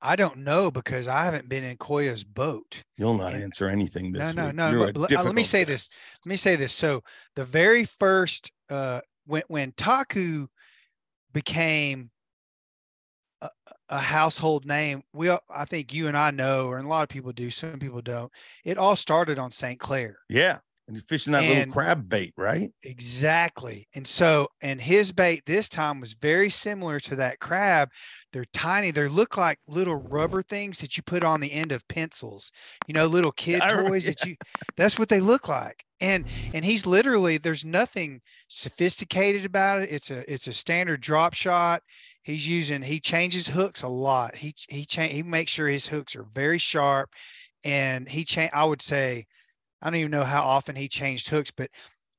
I don't know because I haven't been in Kyoya's boat. You'll not and, answer anything this no, week. No, no, no. Let, me say this. Let me say this. So the very first uh, when when Taku became a, a, household name, we I think you and I know, or a lot of people do. Some people don't. It all started on St. Clair. Yeah, and he's fishing that and, little crab bait, right? Exactly. And so, and his bait this time was very similar to that crab. They're tiny. They look like little rubber things that you put on the end of pencils. You know, little kid toys that you. That's what they look like. And and he's literally there's nothing sophisticated about it. It's a it's a standard drop shot. He's using he changes hooks a lot. He he change he makes sure his hooks are very sharp, and he change. I would say I don't even know how often he changed hooks, but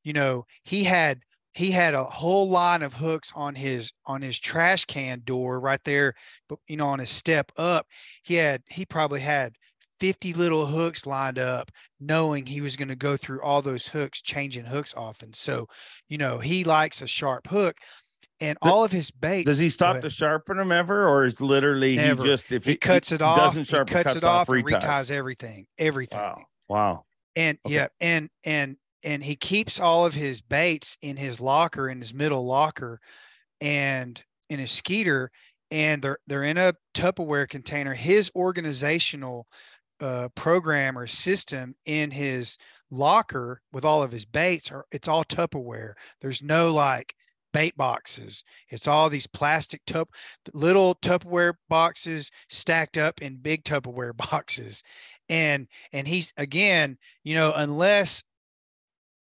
you know, he had he had a whole line of hooks on his on his trash can door right there, but you know, on his step up, he had he probably had 50 little hooks lined up, knowing he was going to go through all those hooks, changing hooks often. So, you know, he likes a sharp hook. And all of his baits. Does he stop to sharpen them ever, or is literally Never. he just if he, he cuts it off, doesn't sharpen, he cuts it off, and reties everything, everything. Wow! Wow! And okay. yeah, and and and he keeps all of his baits in his locker, in his middle locker, and in his skeeter, and they're they're in a Tupperware container. His organizational uh, program or system in his locker with all of his baits are it's all Tupperware. There's no like bait boxes. It's all these plastic tup little Tupperware boxes stacked up in big Tupperware boxes and and he's again you know unless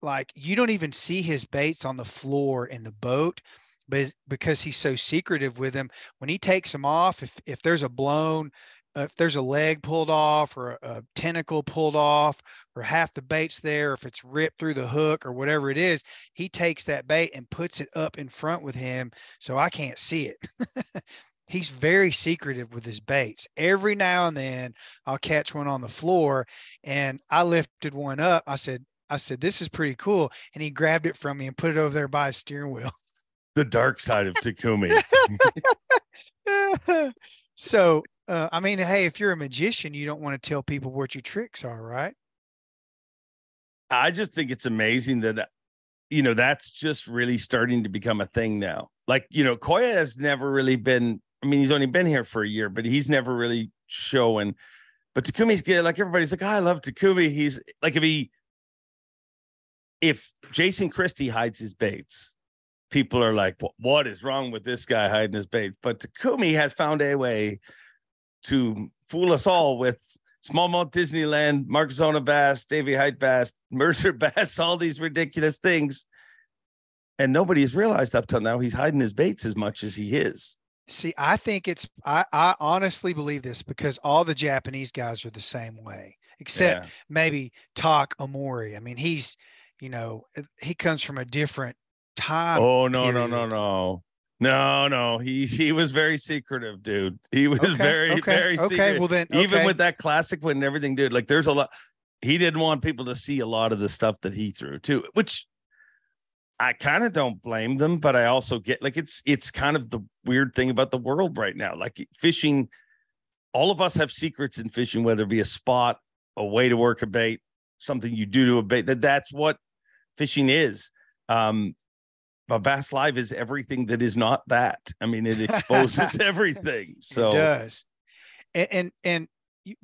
like you don't even see his baits on the floor in the boat but because he's so secretive with them when he takes them off if if there's a blown uh, if there's a leg pulled off or a, a, tentacle pulled off or half the bait's there if it's ripped through the hook or whatever it is he takes that bait and puts it up in front with him so i can't see it he's very secretive with his baits. Every now and then I'll catch one on the floor and I lifted one up. I said, I said, this is pretty cool. And he grabbed it from me and put it over there by his steering wheel. The dark side of Takumi. so, uh, I mean, hey, if you're a magician, you don't want to tell people what your tricks are, right? I just think it's amazing that, you know, that's just really starting to become a thing now. Like, you know, Kyoya has never really been I mean, he's only been here for a year, but he's never really showing. But Takumi's good. Like everybody's like, oh, I love Takumi. He's like if he if Jason Christie hides his baits, people are like, what is wrong with this guy hiding his baits? But Takumi has found a way to fool us all with smallmouth Disneyland, Mark Zona bass, Davy Hite bass, Mercer bass, all these ridiculous things. And nobody's realized up till now he's hiding his baits as much as he is. See, I think it's I, I honestly believe this because all the Japanese guys are the same way, except Yeah. maybe Tak Omori. I mean, he's you know uh, he comes from a different time. Oh no, no, no, no. No, no. He he was very secretive, dude. He was Okay, very, okay, very okay. secretive. Well then, Even with that classic one and everything, dude. Like there's a lot he didn't want people to see a lot of the stuff that he threw too, which I kind of don't blame them, but I also get like it's it's kind of the weird thing about the world right now. Like fishing, all of us have secrets in fishing, whether it be a spot, a way to work a bait, something you do to a bait. That that's what fishing is. Um, but Bass Live is everything that is not that. I mean, it exposes everything. So it does and and, and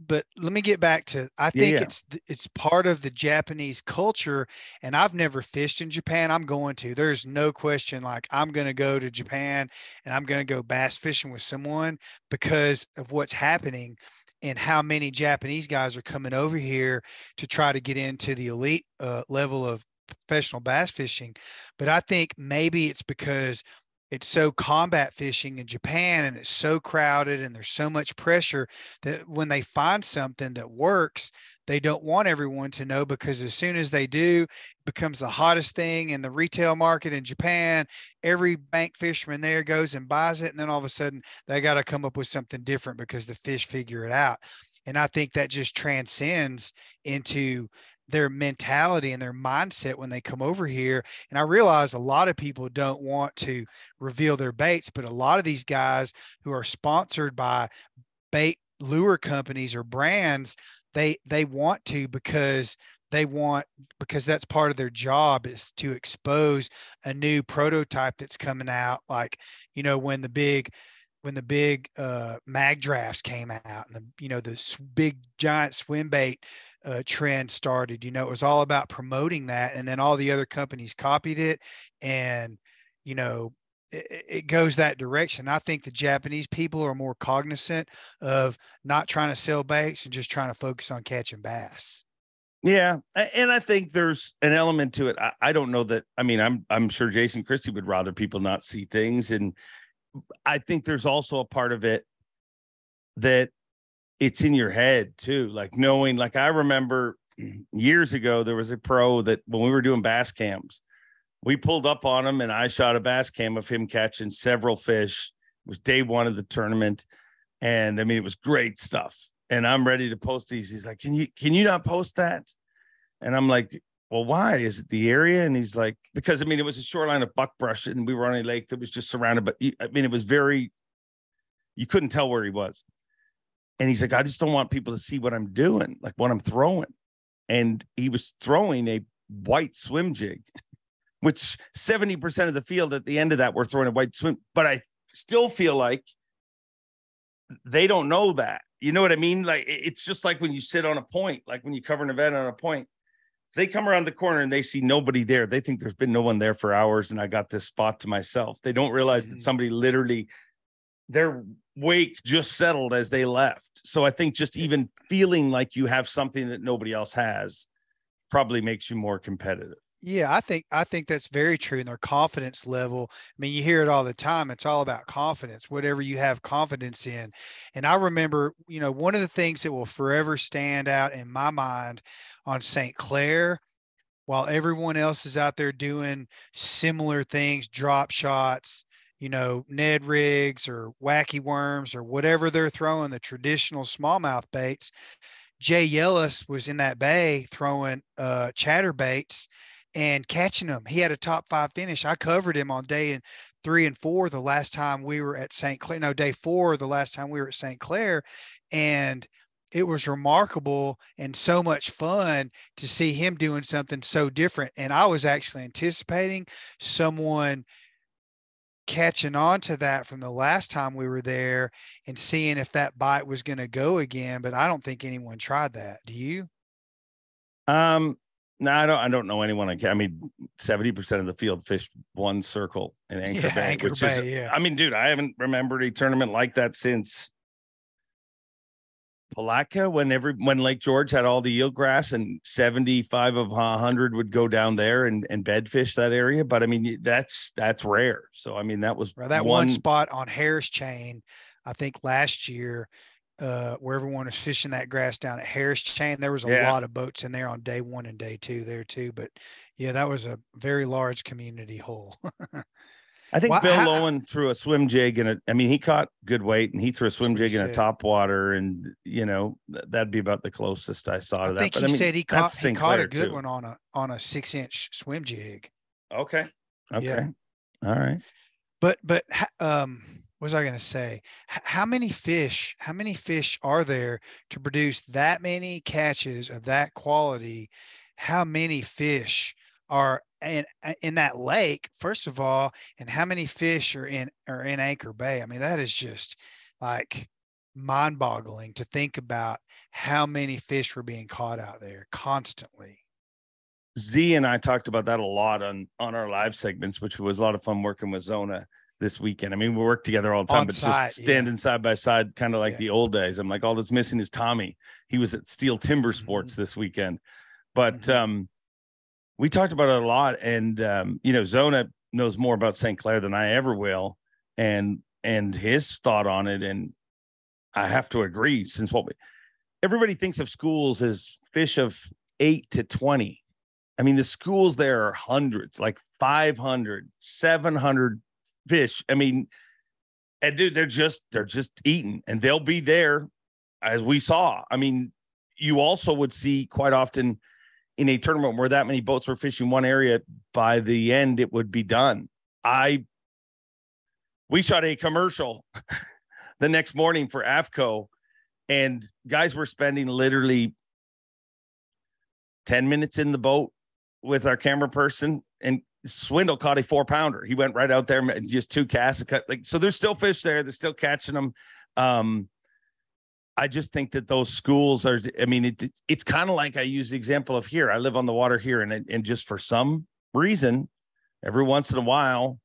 but let me get back to i think yeah. it's it's part of the japanese culture and i've never fished in japan i'm going to there's no question like i'm going to go to japan and i'm going to go bass fishing with someone because of what's happening and how many japanese guys are coming over here to try to get into the elite uh, level of professional bass fishing but i think maybe it's because it's so combat fishing in Japan and it's so crowded and there's so much pressure that when they find something that works, they don't want everyone to know because as soon as they do, it becomes the hottest thing in the retail market in Japan. Every bank fisherman there goes and buys it. And then all of a sudden they got to come up with something different because the fish figure it out. And I think that just transcends into their mentality and their mindset when they come over here. And I realize a lot of people don't want to reveal their baits, but a lot of these guys who are sponsored by bait lure companies or brands, they they want to because they want because that's part of their job is to expose a new prototype that's coming out like you know when the big when the big uh, mag drafts came out and the you know the big giant swim bait uh, trend started you know it was all about promoting that and then all the other companies copied it and you know it, it goes that direction i think the japanese people are more cognizant of not trying to sell baits and just trying to focus on catching bass Yeah, and I think there's an element to it. I, I don't know that. I mean, I'm I'm sure Jason Christie would rather people not see things, and I think there's also a part of it that it's in your head too. Like knowing, like I remember years ago there was a pro that when we were doing bass cams, we pulled up on him, and I shot a bass cam of him catching several fish. It was day one of the tournament, and I mean it was great stuff. And I'm ready to post these. He's like, "Can you can you not post that?" And I'm like, well, why? Is it the area? And he's like, because I mean, it was a shoreline of buckbrush and we were on a lake that was just surrounded, but I mean, it was very, you couldn't tell where he was. And he's like, I just don't want people to see what I'm doing, like what I'm throwing. And he was throwing a white swim jig, which 70% of the field at the end of that were throwing a white swim. But I still feel like they don't know that. You know what I mean? Like it's just like when you sit on a point, like when you cover an event on a point. They come around the corner and they see nobody there, they think there's been no one there for hours and I got this spot to myself. They don't realize that Mhm. somebody literally their wake just settled as they left. So I think just even feeling like you have something that nobody else has probably makes you more competitive. Yeah, I think I think that's very true. And their confidence level. I mean, you hear it all the time. It's all about confidence, whatever you have confidence in. And I remember, you know, one of the things that will forever stand out in my mind on St. Clair, while everyone else is out there doing similar things, drop shots, you know, Ned rigs or wacky worms or whatever they're throwing, the traditional smallmouth baits. Jay Yelas was in that bay throwing uh, chatterbaits and catching them. He had a top five finish. I covered him on day and three and four the last time we were at St. Clair. No, day four the last time we were at St. Clair, and it was remarkable and so much fun to see him doing something so different. And I was actually anticipating someone catching on to that from the last time we were there and seeing if that bite was going to go again. But I don't think anyone tried that. Do you? Um, no, I don't. I don't know anyone. I, I mean, seventy percent of the field fished one circle in Anchor Yeah, Bay, Anchor which is. Yeah. I mean, dude, I haven't remembered a tournament like that since Palatka when every when Lake George had all the eelgrass and 75 of 100 would go down there and and bedfish that area but I mean that's that's rare so I mean that was that one, one spot on Harris Chain I think last year uh, where everyone was fishing that grass down at Harris Chain there was a yeah. lot of boats in there on day 1 and day 2 there too but yeah that was a very large community hole I think well, Bill how, Owen threw a swim jig and a, I mean, he caught good weight and he threw a swim jig in a top water. And, you know, that'd be about the closest I saw to I that. Think but he I mean, said he caught, he caught a good too. one on a, on a six inch swim jig. Okay. Okay. Yeah. All right. But, but, um, what was I going to say? H- how many fish, how many fish are there to produce that many catches of that quality? How many fish are in uh, in that lake first of all and how many fish are in are in anchor bay i mean that is just like mind boggling to think about how many fish were being caught out there constantly z and i talked about that a lot on on our live segments which was a lot of fun working with zona this weekend i mean we work together all the time on but side, just standing yeah. side by side kind of like yeah. the old days i'm like all that's missing is tommy he was at steel timber sports mm-hmm. this weekend but mm-hmm. um we talked about it a lot, and um, you know, Zona knows more about St. Clair than I ever will, and and his thought on it, and I have to agree. Since what we, everybody thinks of schools as fish of eight to twenty, I mean, the schools there are hundreds, like 500, 700 fish. I mean, and dude, they're just they're just eating, and they'll be there, as we saw. I mean, you also would see quite often in a tournament where that many boats were fishing one area, by the end it would be done. I we shot a commercial the next morning for AFTCO, and guys were spending literally 10 minutes in the boat with our camera person and Swindle caught a four pounder. He went right out there and just two casts. Cut like so. There's still fish there. They're still catching them. Um, I just think that those schools are. I mean, it, it's kind of like I use the example of here. I live on the water here, and and just for some reason, every once in a while,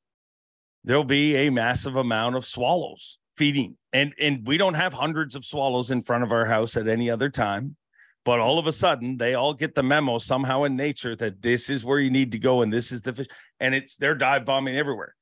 there'll be a massive amount of swallows feeding, and and we don't have hundreds of swallows in front of our house at any other time. But all of a sudden, they all get the memo somehow in nature that this is where you need to go, and this is the fish, and it's they're dive bombing everywhere.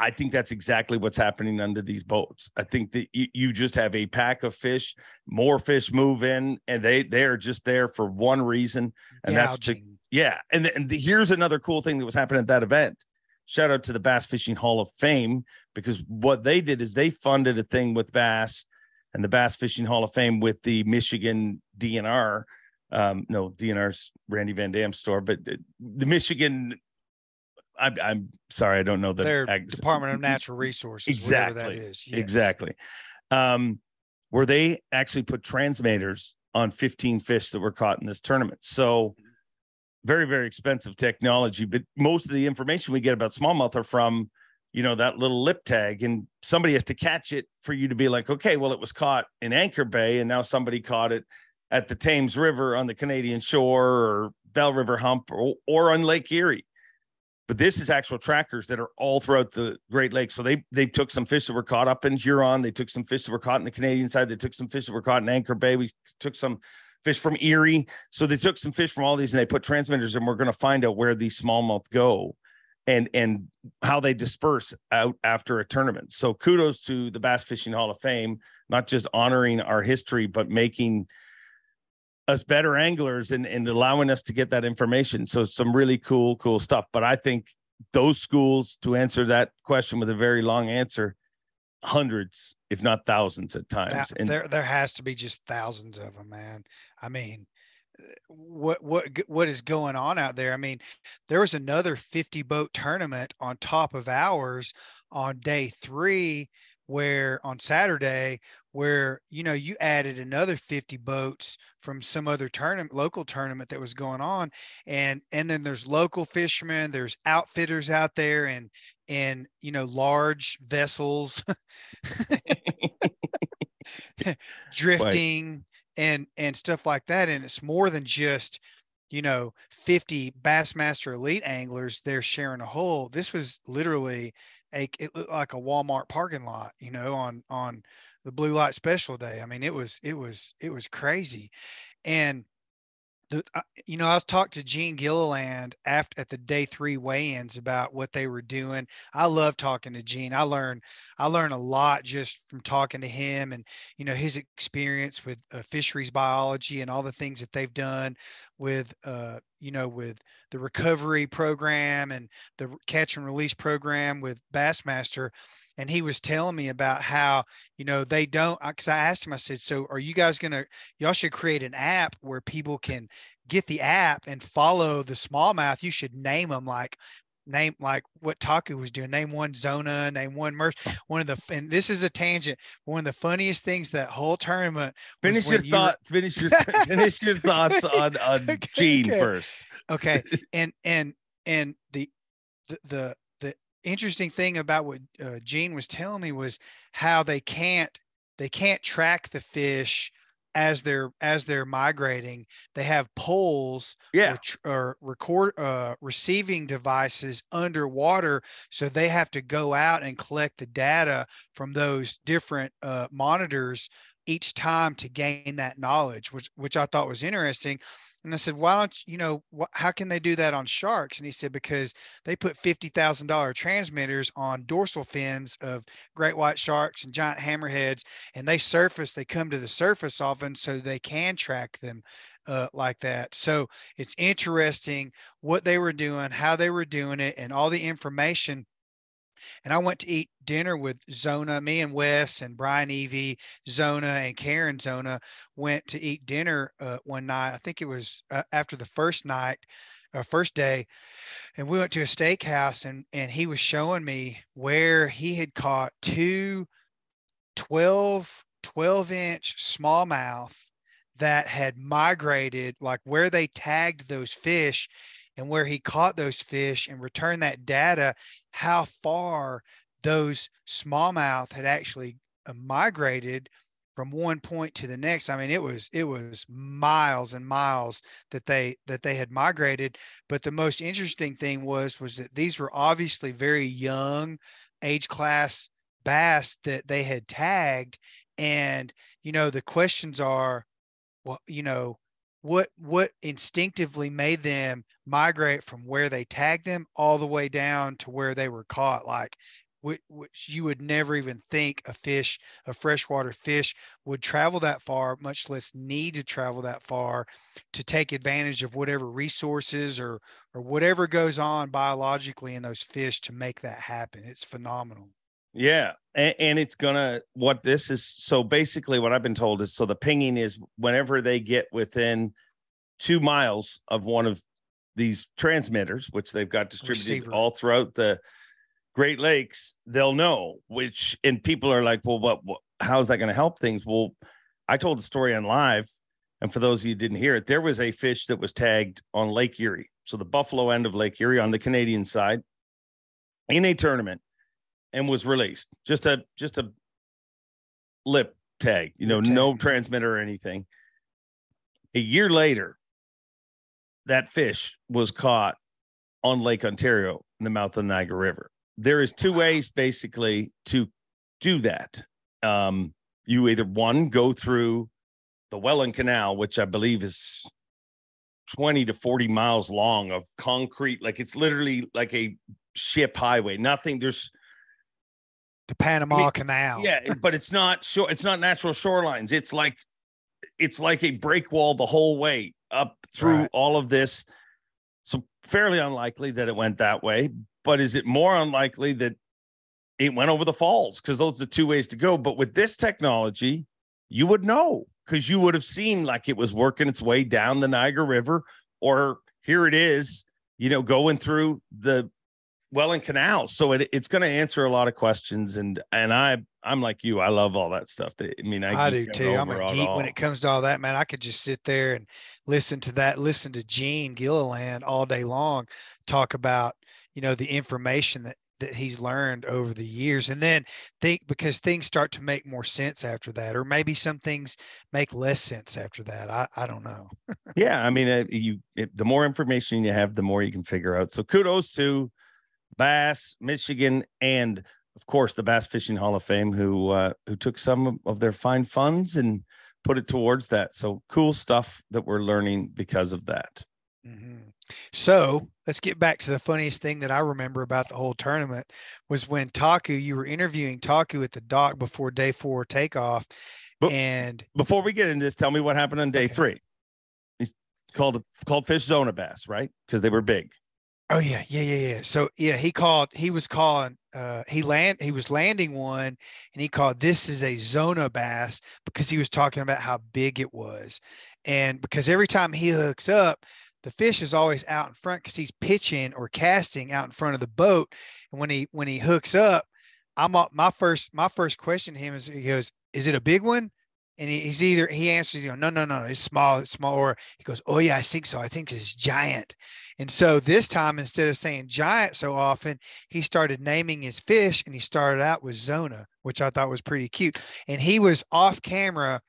I think that's exactly what's happening under these boats. I think that you, you just have a pack of fish, more fish move in, and they they are just there for one reason, and Gouging. that's to yeah. And, and the, here's another cool thing that was happening at that event. Shout out to the Bass Fishing Hall of Fame because what they did is they funded a thing with Bass and the Bass Fishing Hall of Fame with the Michigan DNR. Um, no, DNR's Randy Van Dam store, but the Michigan I'm, I'm sorry, I don't know the Their Department of Natural Resources. Exactly. That is. Yes. Exactly. Um, where they actually put transmitters on 15 fish that were caught in this tournament. So very, very expensive technology, but most of the information we get about smallmouth are from, you know, that little lip tag, and somebody has to catch it for you to be like, okay, well, it was caught in Anchor Bay, and now somebody caught it at the Thames River on the Canadian shore or Bell River Hump or, or on Lake Erie but this is actual trackers that are all throughout the Great Lakes. So they they took some fish that were caught up in Huron. They took some fish that were caught in the Canadian side. They took some fish that were caught in Anchor Bay. We took some fish from Erie. So they took some fish from all these and they put transmitters, and we're going to find out where these smallmouth go and and how they disperse out after a tournament. So kudos to the Bass Fishing Hall of Fame, not just honoring our history, but making us better anglers and, and allowing us to get that information. So some really cool, cool stuff. But I think those schools, to answer that question with a very long answer, hundreds, if not thousands at times. and there there has to be just thousands of them, man. I mean, what what what is going on out there? I mean, there was another 50 boat tournament on top of ours on day three where on Saturday where you know you added another 50 boats from some other tournament local tournament that was going on and and then there's local fishermen there's outfitters out there and and you know large vessels drifting. And and stuff like that and it's more than just you know 50 bassmaster elite anglers they're sharing a hole this was literally a it looked like a walmart parking lot you know on on the blue light special day. I mean, it was it was it was crazy, and the, uh, you know, I was talking to Gene Gilliland after at the day three weigh-ins about what they were doing. I love talking to Gene. I learned I learned a lot just from talking to him and you know his experience with uh, fisheries biology and all the things that they've done with uh, you know with the recovery program and the catch and release program with Bassmaster and he was telling me about how you know they don't because i asked him i said so are you guys gonna y'all should create an app where people can get the app and follow the smallmouth. You should name them like name like what taku was doing. Name one zona name one merch oh. one of the and this is a tangent. One of the funniest things that whole tournament finish your thought were, finish your finish your thoughts on on okay, gene okay. first. Okay and and and the the, the interesting thing about what uh, Gene was telling me was how they can't they can't track the fish as they're as they're migrating they have poles yeah. or, or record uh, receiving devices underwater so they have to go out and collect the data from those different uh, monitors each time to gain that knowledge which which i thought was interesting and I said, why don't you, know, wh- how can they do that on sharks? And he said, because they put $50,000 transmitters on dorsal fins of great white sharks and giant hammerheads, and they surface, they come to the surface often so they can track them uh, like that. So it's interesting what they were doing, how they were doing it, and all the information and I went to eat dinner with Zona. Me and Wes and Brian Evie, Zona and Karen Zona went to eat dinner uh, one night. I think it was uh, after the first night, uh, first day, and we went to a steakhouse and and he was showing me where he had caught two 12 12 inch smallmouth that had migrated like where they tagged those fish and where he caught those fish and returned that data, how far those smallmouth had actually uh, migrated from one point to the next. I mean it was it was miles and miles that they that they had migrated. But the most interesting thing was was that these were obviously very young age class bass that they had tagged. And you know the questions are well you know what what instinctively made them migrate from where they tagged them all the way down to where they were caught like which, which you would never even think a fish a freshwater fish would travel that far much less need to travel that far to take advantage of whatever resources or or whatever goes on biologically in those fish to make that happen. It's phenomenal yeah. And, and, it's gonna what this is so basically what I've been told is so the pinging is whenever they get within two miles of one of these transmitters, which they've got distributed Receiver. all throughout the Great Lakes, they'll know which and people are like, well, what, what how's that gonna help things? Well, I told the story on live, and for those of you didn't hear it, there was a fish that was tagged on Lake Erie. So the Buffalo end of Lake Erie on the Canadian side in a tournament and was released. Just a just a lip tag, you know, tag. no transmitter or anything. A year later, that fish was caught on Lake Ontario in the mouth of the Niagara River. There is two ways basically to do that. Um, you either one go through the Welland Canal, which I believe is 20 to 40 miles long of concrete, like it's literally like a ship highway. Nothing, there's the Panama I mean, Canal. Yeah, but it's not short. It's not natural shorelines. It's like it's like a break wall the whole way up through right. all of this. So fairly unlikely that it went that way. But is it more unlikely that it went over the falls? Because those are the two ways to go. But with this technology, you would know because you would have seen like it was working its way down the Niagara River, or here it is, you know, going through the Welland Canal. So it, it's going to answer a lot of questions. And and I I'm like you. I love all that stuff. That, I mean, I, I do too. I'm a geek when it comes to all that, man. I could just sit there and listen to that, listen to Gene Gilliland all day long, talk about you know the information that that he's learned over the years and then think because things start to make more sense after that or maybe some things make less sense after that i, I don't know yeah i mean uh, you it, the more information you have the more you can figure out so kudos to Bass, Michigan, and of course, the Bass Fishing Hall of Fame, who uh, who took some of their fine funds and put it towards that. So cool stuff that we're learning because of that. Mm-hmm. So let's get back to the funniest thing that I remember about the whole tournament was when Taku, you were interviewing Taku at the dock before day four takeoff. But and before we get into this, tell me what happened on day okay. three. He's called called fish zona bass, right? Because they were big. Oh yeah, yeah, yeah, yeah. So yeah, he called. He was calling. Uh, he land. He was landing one, and he called this is a zona bass because he was talking about how big it was, and because every time he hooks up, the fish is always out in front because he's pitching or casting out in front of the boat. And when he when he hooks up, I'm my first my first question to him is he goes, "Is it a big one?" And he's either he answers, you know, no, no, no, it's small, it's small, or he goes, "Oh yeah, I think so. I think it's giant." And so this time, instead of saying giant so often, he started naming his fish, and he started out with Zona, which I thought was pretty cute. And he was off camera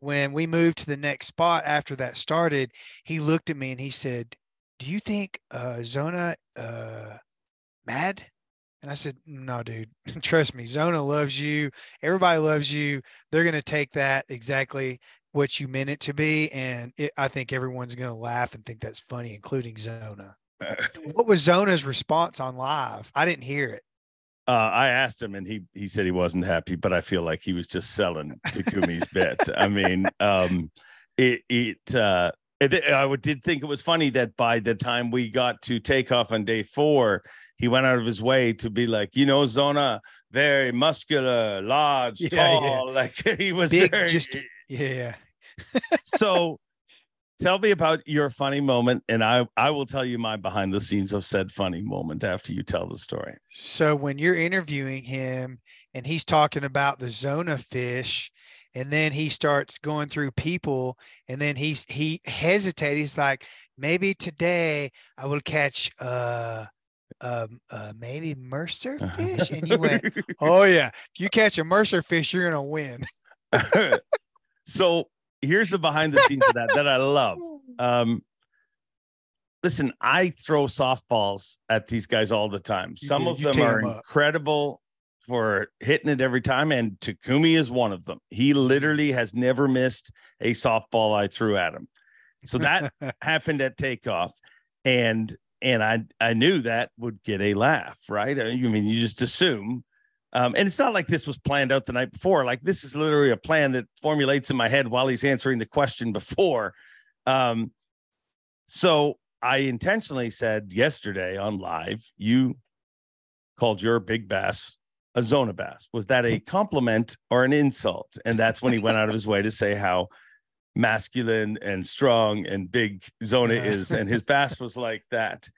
when we moved to the next spot after that started, he looked at me and he said, "Do you think uh, Zona uh, mad?" And I said, "No, dude. Trust me. Zona loves you. Everybody loves you. They're gonna take that exactly what you meant it to be, and it, I think everyone's gonna laugh and think that's funny, including Zona." what was Zona's response on live? I didn't hear it. Uh, I asked him, and he he said he wasn't happy, but I feel like he was just selling Takumi's bet. I mean, um, it it uh, I did think it was funny that by the time we got to takeoff on day four, he went out of his way to be like, you know, Zona, very muscular, large, yeah, tall. Yeah. Like he was Big, very, just yeah. so tell me about your funny moment and i i will tell you my behind the scenes of said funny moment after you tell the story so when you're interviewing him and he's talking about the zona fish and then he starts going through people and then he's he hesitates he's like maybe today i will catch uh um, uh, maybe Mercer fish, and you went, "Oh yeah, if you catch a Mercer fish, you're gonna win." so here's the behind the scenes of that that I love. Um, listen, I throw softballs at these guys all the time. Some of them are them incredible for hitting it every time, and Takumi is one of them. He literally has never missed a softball I threw at him. So that happened at takeoff, and and I I knew that would get a laugh, right? I mean, you just assume um, and it's not like this was planned out the night before. Like this is literally a plan that formulates in my head while he's answering the question before. Um, so I intentionally said yesterday on live, you called your big bass a zona bass. Was that a compliment or an insult? And that's when he went out of his way to say how masculine and strong and big zona yeah. is. And his bass was like that.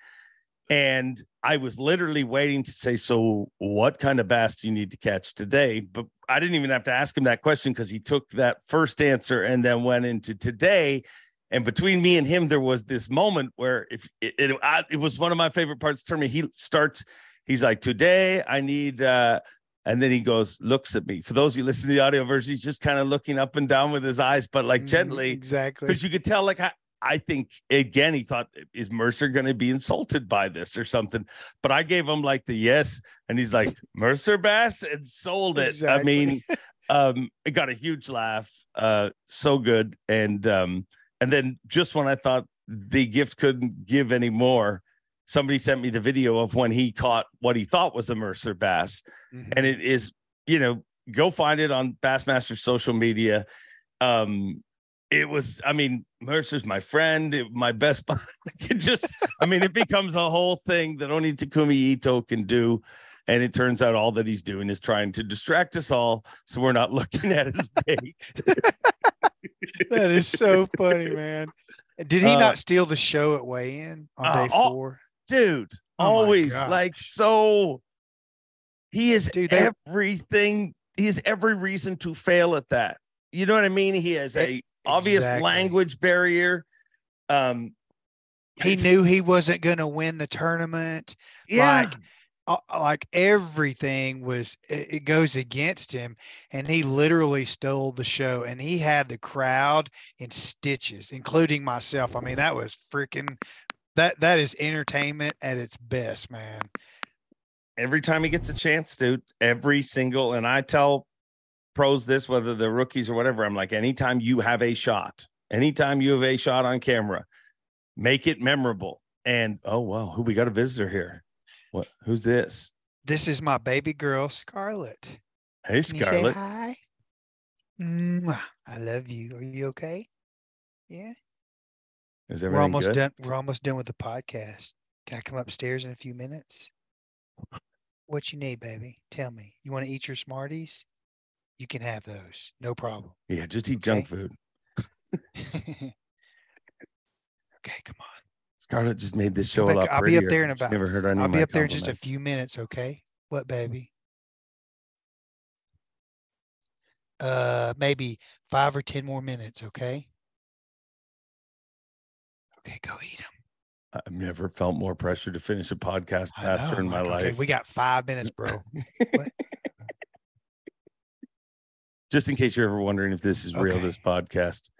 And I was literally waiting to say, So, what kind of bass do you need to catch today? But I didn't even have to ask him that question because he took that first answer and then went into today. And between me and him, there was this moment where if it, it, I, it was one of my favorite parts to me. He starts, he's like, Today I need, uh, and then he goes, looks at me. For those of you listen to the audio version, he's just kind of looking up and down with his eyes, but like mm-hmm, gently. Exactly. Because you could tell, like, I think again, he thought, is Mercer going to be insulted by this or something? But I gave him like the yes, and he's like Mercer Bass and sold it. Exactly. I mean, um, it got a huge laugh, uh, so good, and um, and then just when I thought the gift couldn't give any more, somebody sent me the video of when he caught what he thought was a Mercer Bass, mm-hmm. and it is, you know, go find it on Bassmaster social media. Um, it was i mean mercer's my friend it, my best it just i mean it becomes a whole thing that only takumi ito can do. And it turns out all that he's doing is trying to distract us all so we're not looking at his bait that is so funny man. Did he uh, not steal the show at weigh-in on uh, day four dude oh always like so he is dude, they, everything he has every reason to fail at that you know what i mean he has a obvious exactly. language barrier. Um, he knew he wasn't going to win the tournament. Yeah. Like, uh, like everything was it goes against him and he literally stole the show and he had the crowd in stitches including myself i mean that was freaking that that is entertainment at its best man every time he gets a chance, dude. Every single, and I tell pros this, whether they're rookies or whatever. I'm like, anytime you have a shot, anytime you have a shot on camera, make it memorable. And oh wow, who we got a visitor here? What? Who's this? This is my baby girl, Scarlett. Hey, Can you say Scarlett. hi? Mwah. I love you. Are you okay? Yeah. Is We're almost good? done. We're almost done with the podcast. Can I come upstairs in a few minutes? What you need, baby? Tell me. You want to eat your Smarties? You can have those. No problem. Yeah, just eat junk food. okay, come on. Scarlett just made this show a lot I'll be up there in She's about- Never heard I'll be up there in just a few minutes, okay? What, baby? Uh, maybe five or ten more minutes, okay? Okay, go eat them. I've never felt more pressure to finish a podcast faster in my Okay, life. we got five minutes, bro. just in case you're ever wondering if this is real, Okay. this podcast,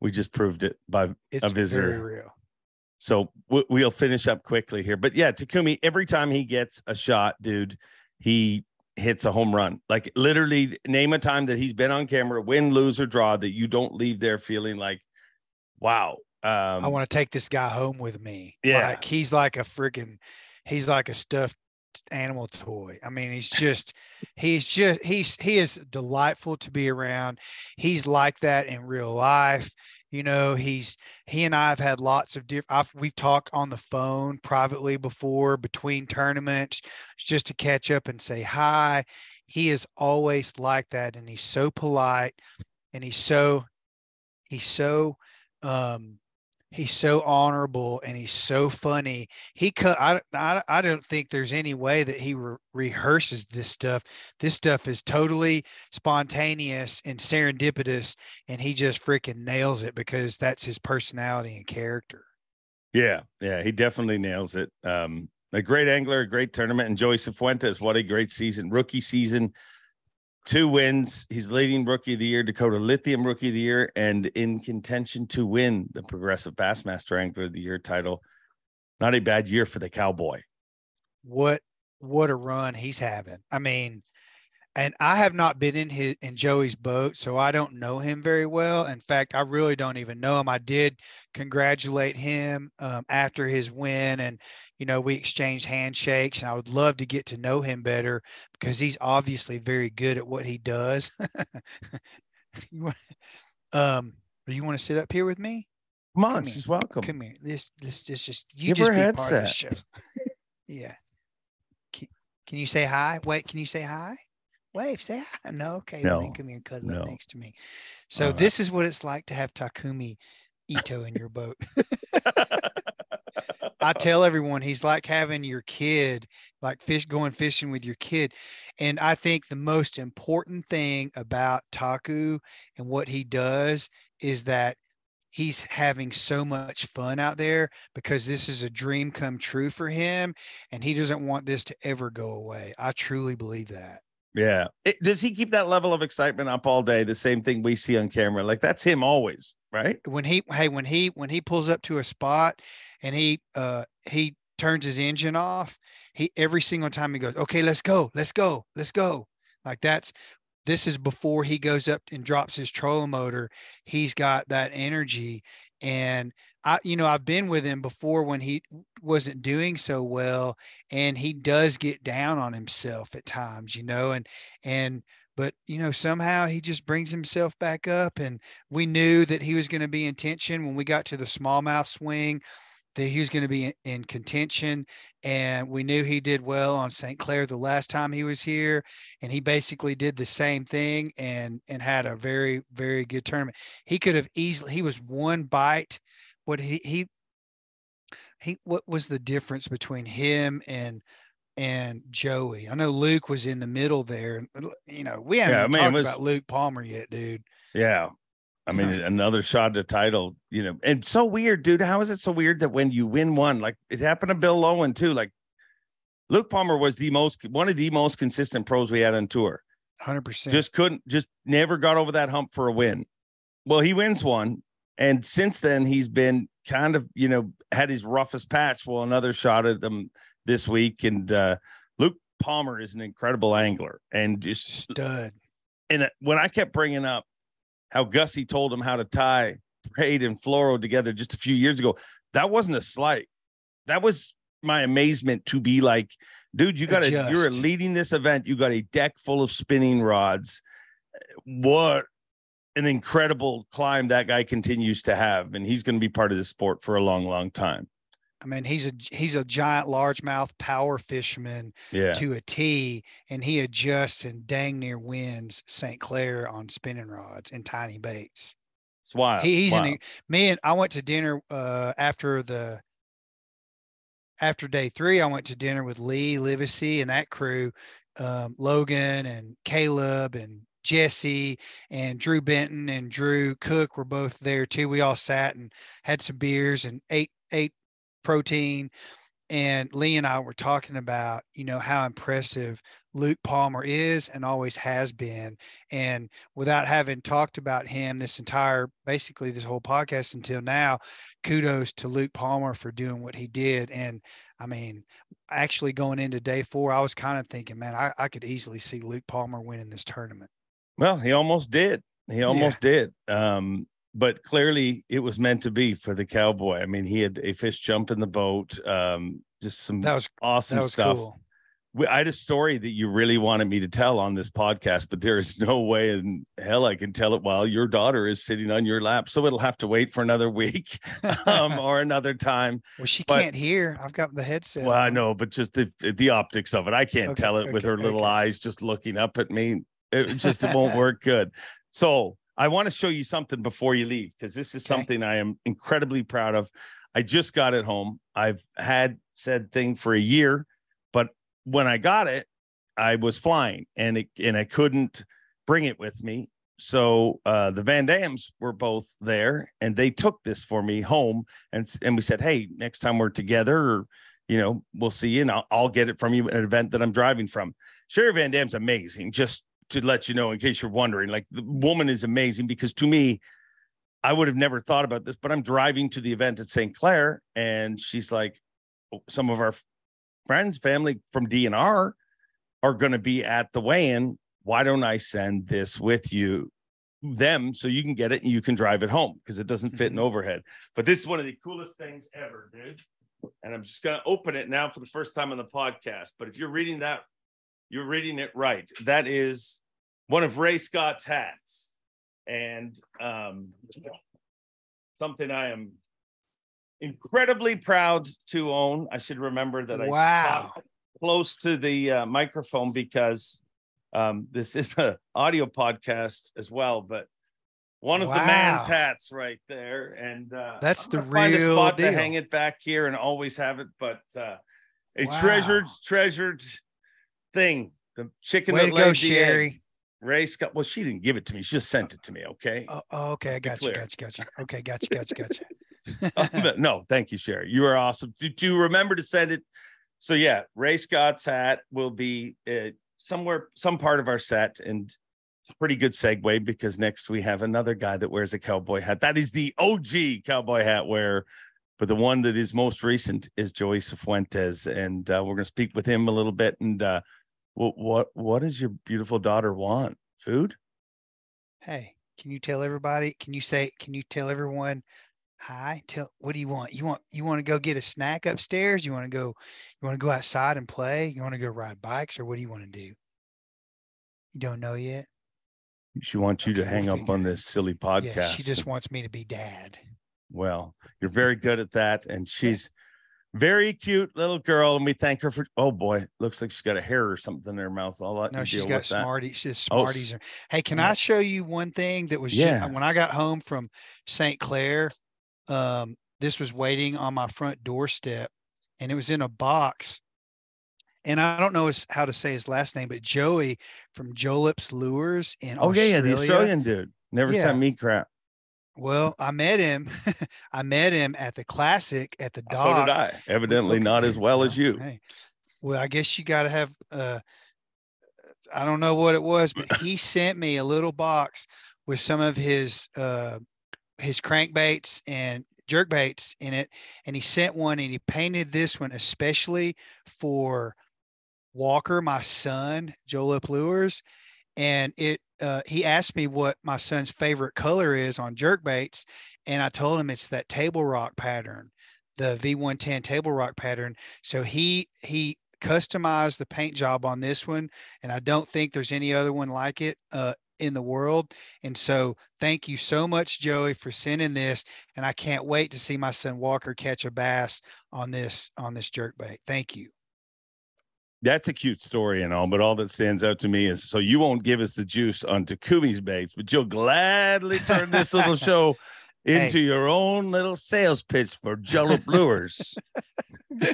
we just proved it by It's visitor. very real. So we- we'll finish up quickly here. But yeah, Takumi, every time he gets a shot, dude, he hits a home run. Like literally, name a time that he's been on camera, win, lose, or draw, that you don't leave there feeling like, wow. Um, I want to take this guy home with me. Yeah. Like he's like a freaking, he's like a stuffed animal toy. I mean, he's just, he's just, he's, he is delightful to be around. He's like that in real life. You know, he's, he and I have had lots of different, I've, we've talked on the phone privately before between tournaments just to catch up and say hi. He is always like that. And he's so polite and he's so, he's so, um, he's so honorable and he's so funny. He cut. I, I I don't think there's any way that he re- rehearses this stuff. This stuff is totally spontaneous and serendipitous, and he just freaking nails it because that's his personality and character. Yeah, yeah, he definitely nails it. Um, a great angler, a great tournament, and Joey Cifuentes, what a great season, rookie season, two wins. He's leading rookie of the year, Dakota Lithium rookie of the year, and in contention to win the Progressive Bassmaster Angler of the Year title. Not a bad year for the Cowboy. What what a run he's having. I mean, and I have not been in his in Joey's boat, so I don't know him very well. In fact, I really don't even know him. I did congratulate him um, after his win, and you know we exchanged handshakes. And I would love to get to know him better because he's obviously very good at what he does. you want, um, do you want to sit up here with me? Come on, Come here. she's welcome. Come here. This this this just you Give just her be part of the show. yeah. Can, can you say hi? Wait, can you say hi? Wave, say hi. No, okay. well, then No, come here and cuddle no. up next to me. So Uh, this is what it's like to have Takumi Ito in your boat. I tell everyone he's like having your kid, like fish going fishing with your kid. And I think the most important thing about Taku and what he does is that he's having so much fun out there because this is a dream come true for him and he doesn't want this to ever go away. I truly believe that. Yeah. It- does he keep that level of excitement up all day? The same thing we see on camera. Like that's him always, right? when he hey when he when he pulls up to a spot and he uh he turns his engine off he every single time he goes okay let's go let's go let's go like that's this is before he goes up and drops his trolling motor he's got that energy and i you know i've been with him before when he wasn't doing so well and he does get down on himself at times you know and and but you know somehow he just brings himself back up and we knew that he was going to be in tension when we got to the smallmouth swing that he was going to be in, in contention and we knew he did well on st clair the last time he was here and he basically did the same thing and and had a very very good tournament. He could have easily he was one bite what he he he what was the difference between him and and Joey. I know Luke was in the middle there. You know, we haven't Yeah, I mean, talked was- about Luke Palmer yet, dude. Yeah. I mean, another shot at the title, you know, and so weird, dude. How is it so weird that when you win one, like it happened to Bill Lowen too? Like Luke Palmer was the most, one of the most consistent pros we had on tour. Hundred percent. Just couldn't, just never got over that hump for a win. Well, he wins one. And since then, he's been kind of, you know, had his roughest patch. Well, another shot at them this week. And uh, Luke Palmer is an incredible angler and just Stud. and uh, when I kept bringing up how Gussie told him how to tie braid and fluoro together just a few years ago, that wasn't a slight. That was my amazement to be like, dude, you got to, you're leading this event. You got a deck full of spinning rods. What an incredible climb that guy continues to have. And he's going to be part of the sport for a long, long time. I mean, he's a he's a giant largemouth power fisherman Yeah. to a T, and he adjusts and dang near wins St. Clair on spinning rods and tiny baits. It's wild. He, he's wild. an me and I went to dinner uh, after the after day three. I went to dinner with Lee Livesey and that crew, um, Logan and Caleb and Jesse and Drew Benton and Drew Cook were both there too. We all sat and had some beers and ate ate protein. And Lee and I were talking about, you know, how impressive Luke Palmer is and always has been. And without having talked about him this entire, basically this whole podcast until now, kudos to Luke Palmer for doing what he did. And I mean, actually going into day four, I was kind of thinking, man, I, I could easily see Luke Palmer winning this tournament. Well, he almost did. He almost did. Um, but clearly it was meant to be for the cowboy. I mean, he had a fish jump in the boat. Um, just some That was awesome that was stuff. cool. We- I had a story that you really wanted me to tell on this podcast, but there is no way in hell I can tell it while your daughter is sitting on your lap. So it'll have to wait for another week um, or another time. well, she but- can't hear. I've got the headset. Well, I know, but just the the optics of it, I can't Okay, tell it with her little okay. eyes just looking up at me. It just it won't work good. So I want to show you something before you leave because this is Okay. something I am incredibly proud of. I just got it home. I've had said thing for a year, but when I got it, I was flying and it and I couldn't bring it with me. So uh, the VanDams were both there, and they took this for me home, and and we said, hey, next time we're together, or you know, we'll see you, and I'll, I'll get it from you at an event that I'm driving from. Sherry VanDam's amazing. Just to let you know, in case you're wondering, like the woman is amazing because to me, I would have never thought about this, but I'm driving to the event at St. Clair, and she's like, "Oh, some of our friends, family from DNR are going to be at the weigh-in. Why don't I send this with you, them, so you can get it and you can drive it home because it doesn't fit in mm-hmm. overhead. But this is one of the coolest things ever, dude. And I'm just going to open it now for the first time on the podcast. But if you're reading that, you're reading it right. That is one of Ray Scott's hats, and um, something I am incredibly proud to own. I should remember that I Wow. close to the uh, microphone because um, this is an audio podcast as well. But one of the man's hats right there, and uh, That's I'm the gonna find a real spot to hang it back here and always have it. But uh, a Wow. treasured, treasured thing. The chicken Way that go, egg. Sherry. Ray Scott. Well, she didn't give it to me. She just sent it to me. Okay. Oh, oh, okay, I Let's be got you, got you, got you. Okay, got you, got you, got you. No, thank you, Sherry. You are awesome. Do, do you remember to send it? So yeah, Ray Scott's hat will be uh, somewhere, some part of our set, and it's a pretty good segue because next we have another guy that wears a cowboy hat. That is the OG cowboy hat wearer, but the one that is most recent is Joey Cifuentes, and uh, we're going to speak with him a little bit. And uh, what what what does your beautiful daughter want? Food? hey, can you tell everybody? Can you say? Can you tell everyone? Hi. Tell. What do you want? You want? You want to go get a snack upstairs? You want to go? You want to go outside and play? You want to go ride bikes, or what do you want to do? You don't know yet. She wants you to Okay, we'll hang up on this silly podcast. Yeah, she just wants me to be dad. Well, you're very good at that. And she's very cute little girl. And we thank her for, oh boy, looks like she's got a hair or something in her mouth. I'll let No, she's deal got. Smarties. She has Oh, Smarties. are- Hey, can yeah. I show you one thing that was Yeah. when I got home from St. Clair? Um, this was waiting on my front doorstep, and it was in a box. And I don't know his, how to say his last name, but Joey from Jolip's Lures in Oh, yeah, yeah. The Australian dude never Yeah. sent me crap. Well, I met him. I met him at the classic at the dock. So did I. Evidently, not as well as you. Hey, well, I guess you got to have. Uh, I don't know what it was, but he sent me a little box with some of his uh, his crankbaits and jerk baits in it, and he sent one and he painted this one especially for Walker, my son, Joel Lures, and it uh, he asked me what my son's favorite color is on jerk baits, and I told him it's that table rock pattern, the V110 table rock pattern. So he he customized the paint job on this one, and I don't think there's any other one like it uh, in the world. And so, thank you so much, Joey, for sending this. And I can't wait to see my son Walker catch a bass on this on this jerk bait. Thank you that's a cute story and all, but all that stands out to me is so you won't give us the juice on Takumi's baits, but you'll gladly turn this little show into hey. your own little sales pitch for Jello Lures.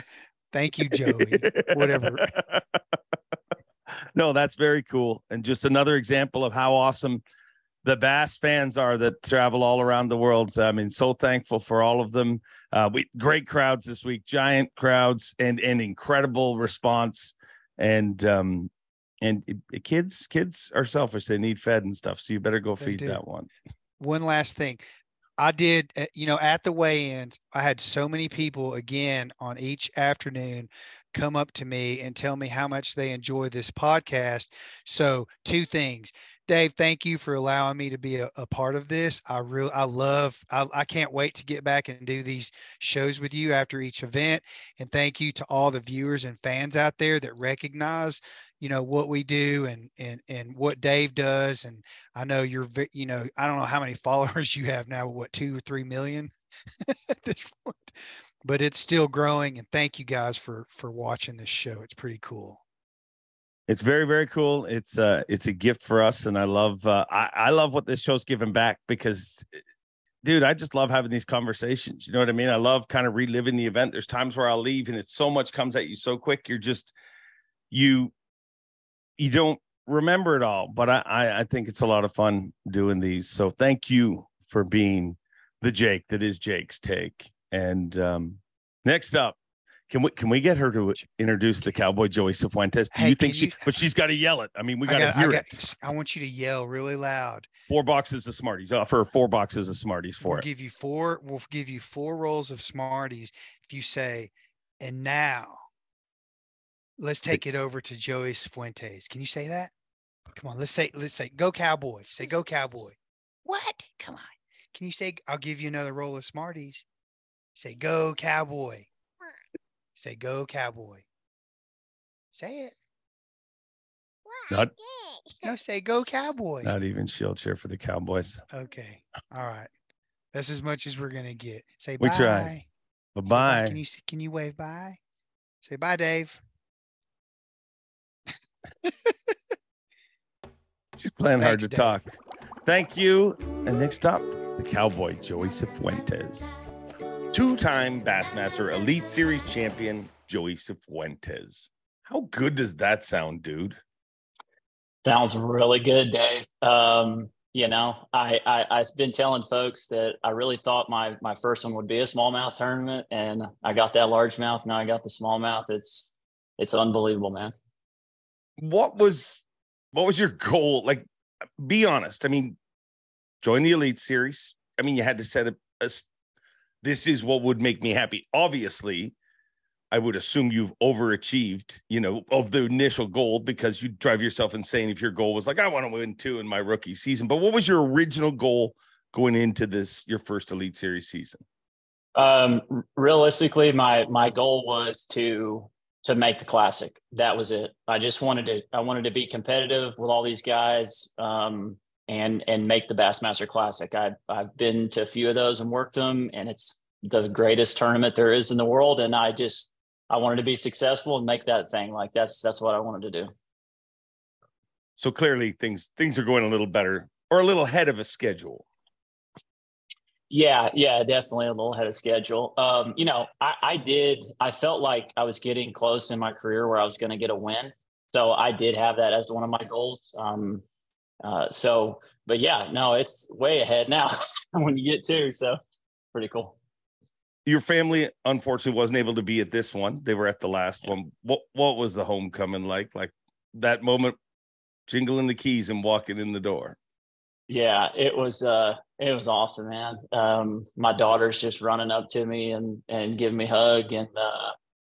Thank you, Joey. Whatever. no, that's very cool. And just another example of how awesome the bass fans are that travel all around the world. I mean, so thankful for all of them. Uh, we great crowds this week, giant crowds, and and incredible response and um and kids kids are selfish. They need fed and stuff so you better go feed that one. One last thing. I did uh, you know at the weigh-ins i had so many people again on each afternoon come up to me and tell me how much they enjoy this podcast. So two things Dave, thank you for allowing me to be a, a part of this. I really, I love, I, I can't wait to get back and do these shows with you after each event. And thank you to all the viewers and fans out there that recognize, you know, what we do and, and, and what Dave does. And I know you're, you know, I don't know how many followers you have now, what, two or 3 million at this point, but it's still growing. And thank you guys for, for watching this show. It's pretty cool it's very very cool. It's uh it's a gift for us and i love uh i, I love what this show's giving back because dude i just love having these conversations you know what i mean? I love kind of reliving the event. There's times where i'll leave and it's so much comes at you so quick. You're just you you don't remember it all but i i, I think it's a lot of fun doing these. So thank you for being the jake that is jake's take. And um next up can we can we get her to introduce the cowboy Joey Cifuentes? Do hey, you think she? You, but she's got to yell it. I mean, we got to hear I got, it. I want you to yell really loud. Four boxes of Smarties. Uh, Offer four boxes of Smarties for we'll it. Give you four. We'll give you four rolls of Smarties if you say, and now, let's take it over to Joey Cifuentes. Can you say that? Come on, let's say let's say go Cowboy. Say go Cowboy. What? Come on. Can you say I'll give you another roll of Smarties? Say go Cowboy. Say go cowboy. Say it. Not, no, say go cowboy. Not even she'll cheer for the Cowboys. Okay. All right. That's as much as we're gonna get. Say we bye. try. Bye bye. Can you can you wave bye? Say bye, Dave. She's playing Thanks, hard to Dave. talk. Thank you. And next up, the Cowboy Joey Cifuentes two time Bassmaster Elite Series champion, Joey Cifuentes. How good does that sound, dude? Sounds really good, Dave. Um, you know, I, I I've been telling folks that I really thought my my first one would be a smallmouth tournament, and I got that largemouth. Now I got the smallmouth. It's it's unbelievable, man. What was what was your goal? Like, be honest. I mean, join the Elite Series. I mean, you had to set a, a this is what would make me happy. Obviously, I would assume you've overachieved, you know, of the initial goal because you drive yourself insane if your goal was like, I want to win two in my rookie season. But what was your original goal going into this, your first Elite Series season? Um, realistically, my my goal was to to make the classic. That was it. I just wanted to I wanted to be competitive with all these guys. Um, and and make the Bassmaster Classic. I've I've been to a few of those and worked them, and it's the greatest tournament there is in the world. And I just I wanted to be successful and make that thing. Like that's that's what I wanted to do. So clearly things things are going a little better or a little ahead of a schedule. Yeah, yeah, definitely a little ahead of schedule. Um, you know, I, I did I felt like I was getting close in my career where I was going to get a win. So I did have that as one of my goals. Um, uh, so, but yeah, no, it's way ahead now when you get to. So, pretty cool. Your family unfortunately wasn't able to be at this one. They were at the last yeah. one. What what was the homecoming like? Like that moment, jingling the keys and walking in the door. Yeah, it was uh it was awesome, man. Um my daughter's just running up to me and and giving me a hug and uh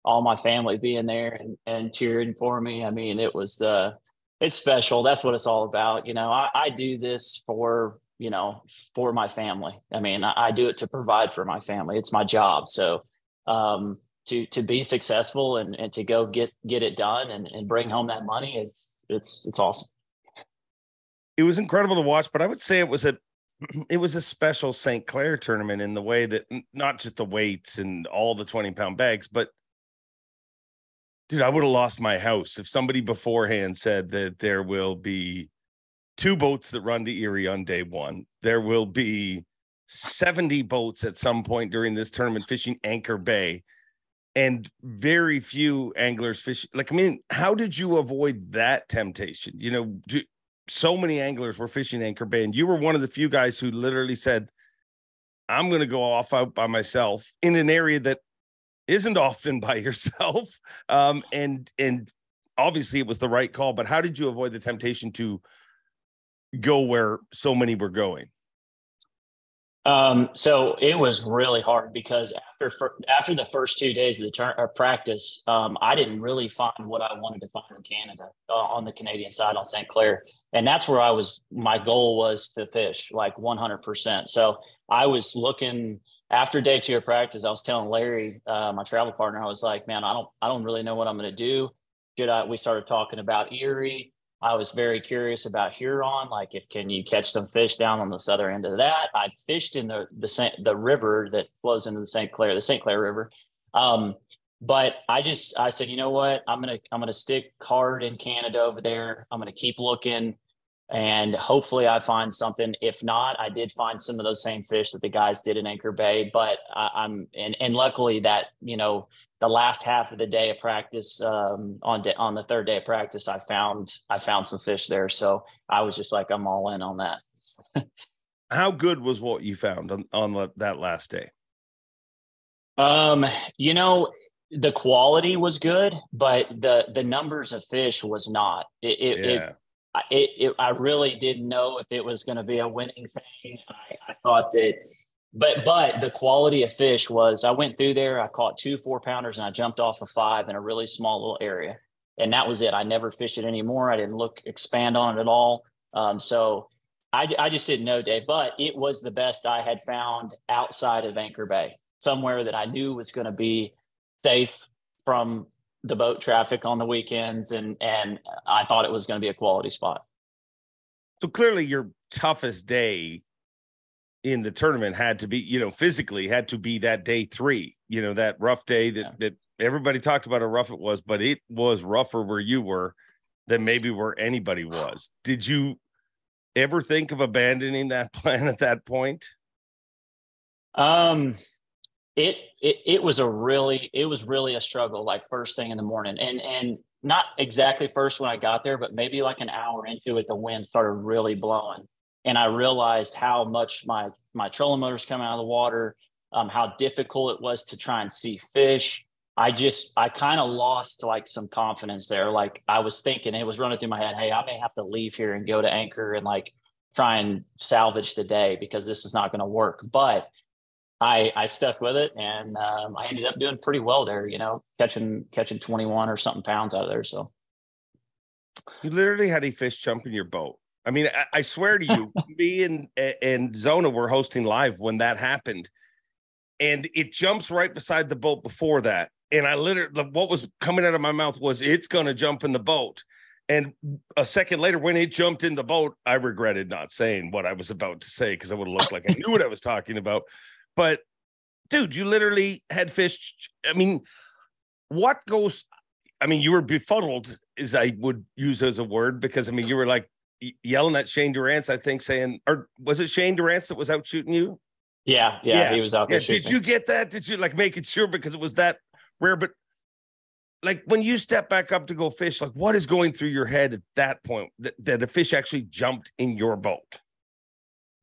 all my family being there and, and cheering for me. I mean, it was, uh, it's special. That's what it's all about. You know, I, I do this for, you know, for my family. I mean, I, I do it to provide for my family. It's my job. So, um, to, to be successful and, and to go get, get it done and, and bring home that money, it's, it's, it's awesome. It was incredible to watch, but I would say it was a, it was a special St. Clair tournament in the way that not just the weights and all the 20 pound bags, but dude, I would have lost my house if somebody beforehand said that there will be two boats that run to Erie on day one. There will be 70 boats at some point during this tournament fishing Anchor Bay and very few anglers fish. Like, I mean, how did you avoid that temptation? You know, do, so many anglers were fishing Anchor Bay, and you were one of the few guys who literally said, I'm going to go off out by myself in an area that isn't often by yourself. Um, and and obviously it was the right call, but how did you avoid the temptation to go where so many were going? Um, so it was really hard because after after the first two days of the turn or practice, um, I didn't really find what I wanted to find in Canada uh, on the Canadian side on St. Clair, and that's where I was. My goal was to fish like 100. percent So I was looking after day two of practice, I was telling Larry, uh, my travel partner, I was like, man, I don't, I don't really know what I'm going to do. Should I, we started talking about Erie. I was very curious about Huron. Like, if can you catch some fish down on the southern end of that? I fished in the the the river that flows into the St. Clair, the St. Clair River. Um, but I just I said, you know what? I'm gonna I'm gonna stick hard in Canada over there. I'm gonna keep looking and hopefully I find something. If not, I did find some of those same fish that the guys did in Anchor Bay. But I, am and and luckily that you know the last half of the day of practice um, on de- on the third day of practice, I found I found some fish there. So I was just like I'm all in on that. How good was what you found on on that last day? Um, you know, the quality was good, but the the numbers of fish was not. It, it, yeah. it it, it, I really didn't know if it was going to be a winning thing. I, I, thought that, but but the quality of fish was. I went through there. I caught two four pounders and I jumped off of five in a really small little area, and that was it. I never fished it anymore. I didn't look expand on it at all. Um, so I, I just didn't know, Dave. But it was the best I had found outside of Anchor Bay, somewhere that I knew was going to be safe from the boat traffic on the weekends, and and I thought it was going to be a quality spot. So clearly, your toughest day in the tournament had to be, you know, physically had to be that day three. You know, that rough day that yeah. that everybody talked about how rough it was, but it was rougher where you were than maybe where anybody was. Did you ever think of abandoning that plan at that point? Um, it, it it was a really it was really a struggle like first thing in the morning. And and not exactly first when I got there but maybe like an hour into it the wind started really blowing. And I realized how much my my trolling motors coming out of the water um, how difficult it was to try and see fish. I just I kind of lost like some confidence there. Like I was thinking it was running through my head hey I may have to leave here and go to anchor and like try and salvage the day because this is not going to work. But I I stuck with it, and um, I ended up doing pretty well there. You know, catching catching twenty one or something pounds out of there. So you literally had a fish jump in your boat. I mean, I, I swear to you, me and and Zona were hosting live when that happened, and it jumps right beside the boat before that. And I literally, what was coming out of my mouth was, "It's gonna jump in the boat." And a second later, when it jumped in the boat, I regretted not saying what I was about to say because I would have looked like I knew what I was talking about. But dude, you literally had fish. I mean, what goes? I mean, you were befuddled, as I would use as a word, because I mean, you were like yelling at Shane Durrance, I think, saying, or was it Shane Durrance that was out shooting you? Yeah, yeah, yeah. he was out there. Yeah, did you get that? Did you like make it sure because it was that rare? But like when you step back up to go fish, like what is going through your head at that point that, that a fish actually jumped in your boat?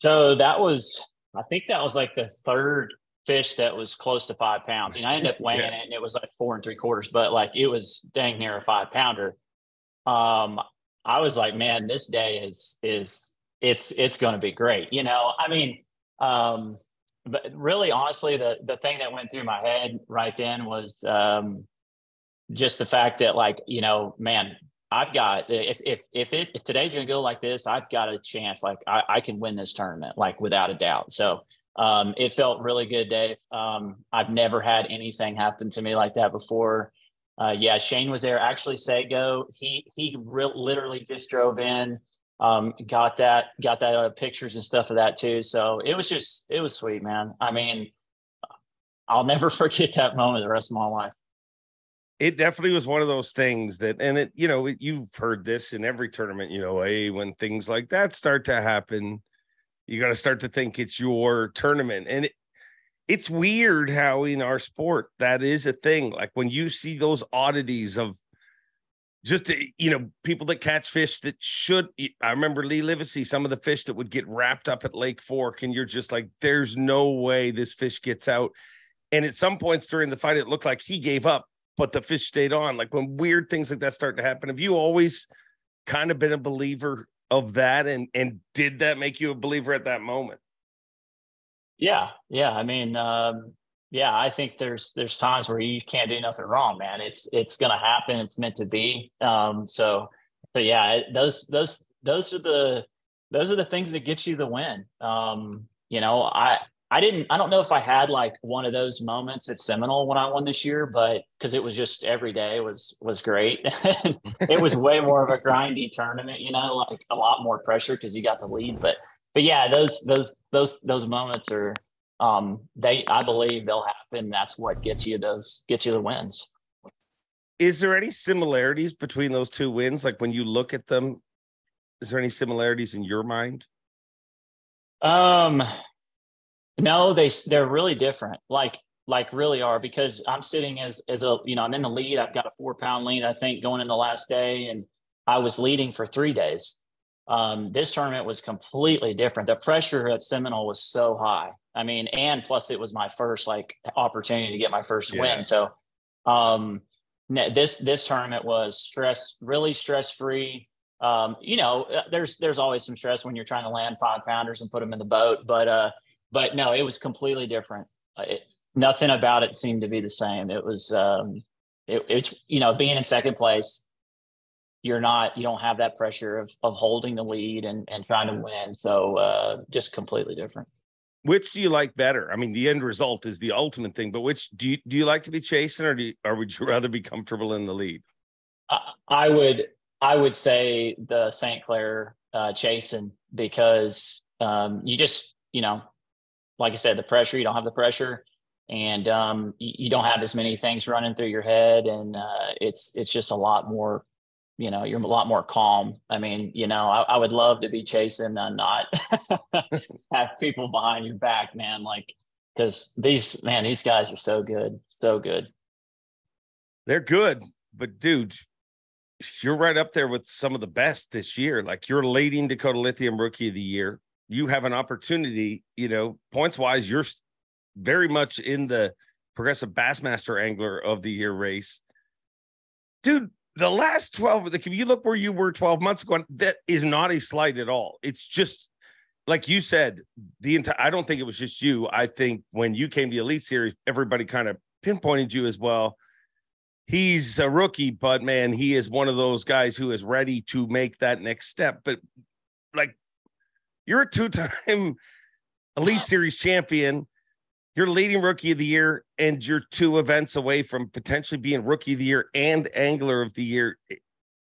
So that was I think that was like the third fish that was close to five pounds. And I ended up weighing yeah. it and it was like four and three quarters, but like it was dang near a five pounder. Um, I was like, man, this day is is it's it's gonna be great. You know, I mean, um, but really honestly, the the thing that went through my head right then was um just the fact that like you know, man, I've got if if if it if today's gonna go like this, I've got a chance. Like I, I can win this tournament, like without a doubt. So um, it felt really good, Dave. Um, I've never had anything happen to me like that before. Uh, yeah, Shane was there. Actually, Seigo, he he re- literally just drove in, um, got that got that uh, pictures and stuff of that too. So it was just it was sweet, man. I mean, I'll never forget that moment the rest of my life it definitely was one of those things that, and it, you know, you've heard this in every tournament, you know, hey, when things like that start to happen, you got to start to think it's your tournament. And it, it's weird how in our sport that is a thing. Like when you see those oddities of just you know people that catch fish that should. I remember Lee Livesey, some of the fish that would get wrapped up at Lake Fork, and you're just like, "There's no way this fish gets out." And at some points during the fight, it looked like he gave up but the fish stayed on. Like when weird things like that start to happen, have you always kind of been a believer of that? And and did that make you a believer at that moment? Yeah, yeah. I mean, um, yeah, I think there's there's times where you can't do nothing wrong, man. It's it's gonna happen. It's meant to be. Um, so so yeah, those those those are the those are the things that get you the win. Um, you know, I I didn't, I don't know if I had like one of those moments at Seminole when I won this year, but because it was just every day was, was great. it was way more of a grindy tournament, you know, like a lot more pressure because you got the lead. But, but yeah, those, those, those, those moments are, um, they, I believe they'll happen. That's what gets you those, gets you the wins. Is there any similarities between those two wins? Like when you look at them, is there any similarities in your mind? Um, no, they they're really different. Like like really are because I'm sitting as as a you know I'm in the lead. I've got a four pound lead I think going in the last day, and I was leading for three days. Um, this tournament was completely different. The pressure at Seminole was so high. I mean, and plus it was my first like opportunity to get my first yeah. win. So um, this this tournament was stress really stress free. Um, you know, uh, there's there's always some stress when you're trying to land five pounders and put them in the boat, but uh, but no, it was completely different. Uh, it, nothing about it seemed to be the same. It was, um, it, it's, you know, being in second place, you're not, you don't have that pressure of, of holding the lead and, and trying to win. So uh, just completely different. Which do you like better? I mean, the end result is the ultimate thing, but which do you, do you like to be chasing or do you, or would you rather be comfortable in the lead? I, I would, I would say the St. Clair uh, chasing because um, you just, you know, like I said, the pressure, you don't have the pressure and um, you, don't have as many things running through your head. And uh, it's, it's just a lot more, you know, you're a lot more calm. I mean, you know, I, I would love to be chasing and not have people behind your back, man. Like, cause these, man, these guys are so good. So good. They're good, but dude, you're right up there with some of the best this year. Like you're leading Dakota Lithium Rookie of the Year you have an opportunity, you know, points wise, you're very much in the progressive Bassmaster Angler of the Year race. Dude, the last 12, like if you look where you were 12 months ago, that is not a slight at all. It's just like you said, the entire I don't think it was just you. I think when you came to the Elite Series, everybody kind of pinpointed you as well. He's a rookie, but man, he is one of those guys who is ready to make that next step. But like you're a two-time Elite Series champion. You're leading rookie of the year, and you're two events away from potentially being rookie of the year and angler of the year.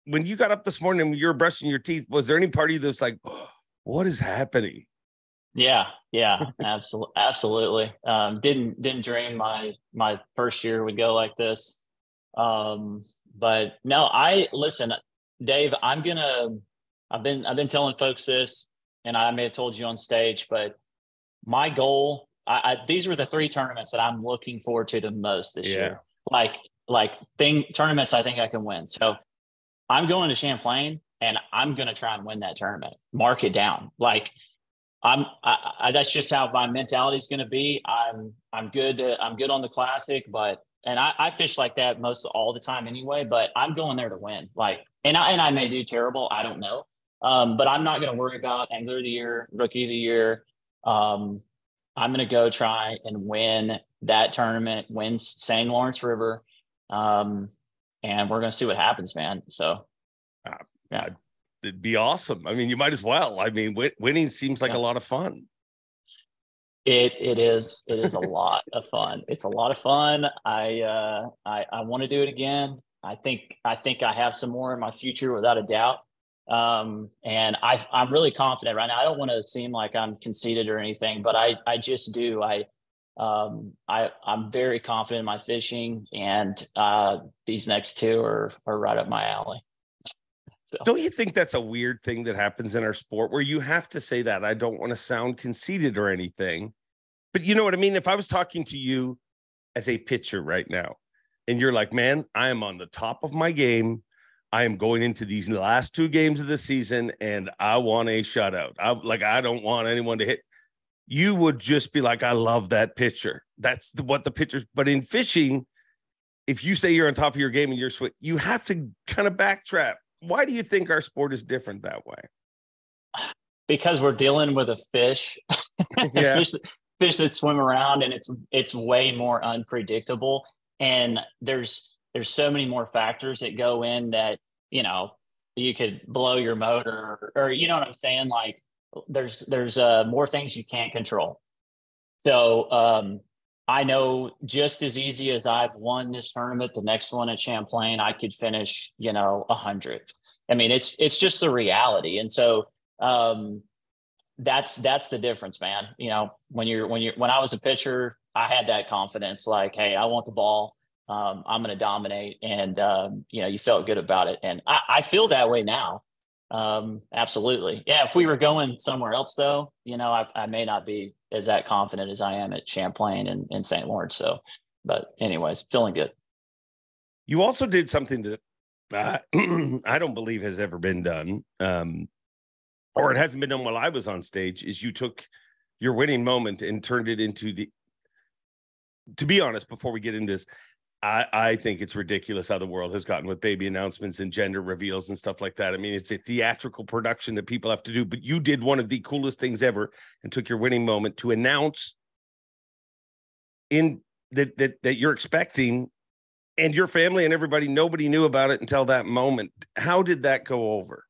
When you got up this morning and you were brushing your teeth, was there any part of you that's like, what is happening? Yeah, yeah, absolutely, absolutely. Um, didn't didn't dream my my first year would go like this. Um, but no, I listen, Dave. I'm gonna. I've been I've been telling folks this and I may have told you on stage, but my goal, I, I, these were the three tournaments that I'm looking forward to the most this yeah. year. Like, like thing tournaments I think I can win. So I'm going to Champlain and I'm going to try and win that tournament. Mark it down. Like I'm, I, I, that's just how my mentality is going to be. I'm, I'm good. To, I'm good on the classic, but, and I, I fish like that most all the time anyway, but I'm going there to win. Like, and I, and I may do terrible. I don't know. Um, but I'm not going to worry about Angler of the Year, Rookie of the Year. Um, I'm going to go try and win that tournament, win St. Lawrence River. Um, and we're gonna see what happens, man. So, uh, yeah, it'd be awesome. I mean, you might as well. I mean, w- winning seems like yeah. a lot of fun. It it is it is a lot of fun. It's a lot of fun. I uh, I I want to do it again. I think I think I have some more in my future without a doubt. Um, and I I'm really confident right now. I don't want to seem like I'm conceited or anything, but I I just do. I um, I I'm very confident in my fishing, and uh, these next two are are right up my alley. So. Don't you think that's a weird thing that happens in our sport where you have to say that? I don't want to sound conceited or anything, but you know what I mean? If I was talking to you as a pitcher right now, and you're like, man, I am on the top of my game. I am going into these last two games of the season and I want a shutout. I like I don't want anyone to hit. You would just be like, I love that pitcher. That's the, what the pitchers. But in fishing, if you say you're on top of your game and you're sweet, you have to kind of backtrack why do you think our sport is different that way? Because we're dealing with a fish, yeah. fish, fish that swim around, and it's it's way more unpredictable. And there's there's so many more factors that go in that you know you could blow your motor, or, or you know what I'm saying. Like there's there's uh, more things you can't control. So um, I know just as easy as I've won this tournament, the next one at Champlain, I could finish, you know, a hundredth. I mean, it's it's just the reality, and so um, that's that's the difference, man. You know, when you're when you're when I was a pitcher, I had that confidence, like, hey, I want the ball. Um, I'm going to dominate, and um, you know, you felt good about it, and I, I feel that way now. Um, absolutely. Yeah. If we were going somewhere else though, you know, I, I may not be as that confident as I am at Champlain and, and St. Lawrence. So, but anyways, feeling good. You also did something that uh, I don't believe has ever been done. Um, or it hasn't been done while I was on stage is you took your winning moment and turned it into the to be honest, before we get into this, I, I think it's ridiculous how the world has gotten with baby announcements and gender reveals and stuff like that. I mean, it's a theatrical production that people have to do, but you did one of the coolest things ever and took your winning moment to announce in that that that you're expecting and your family and everybody nobody knew about it until that moment. How did that go over?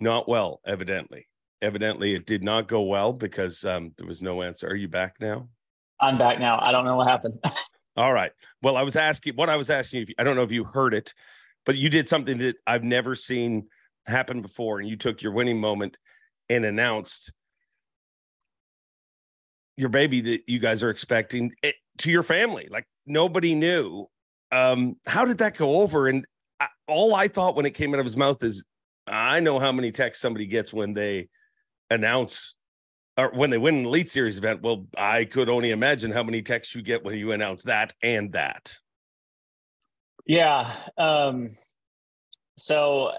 Not well, evidently. Evidently, it did not go well because um, there was no answer. Are you back now? I'm back now. I don't know what happened. All right. Well, I was asking what I was asking you. I don't know if you heard it, but you did something that I've never seen happen before, and you took your winning moment and announced your baby that you guys are expecting it, to your family. Like nobody knew. Um, how did that go over? And I, all I thought when it came out of his mouth is, I know how many texts somebody gets when they announce or when they win an elite series event well i could only imagine how many texts you get when you announce that and that. Yeah um so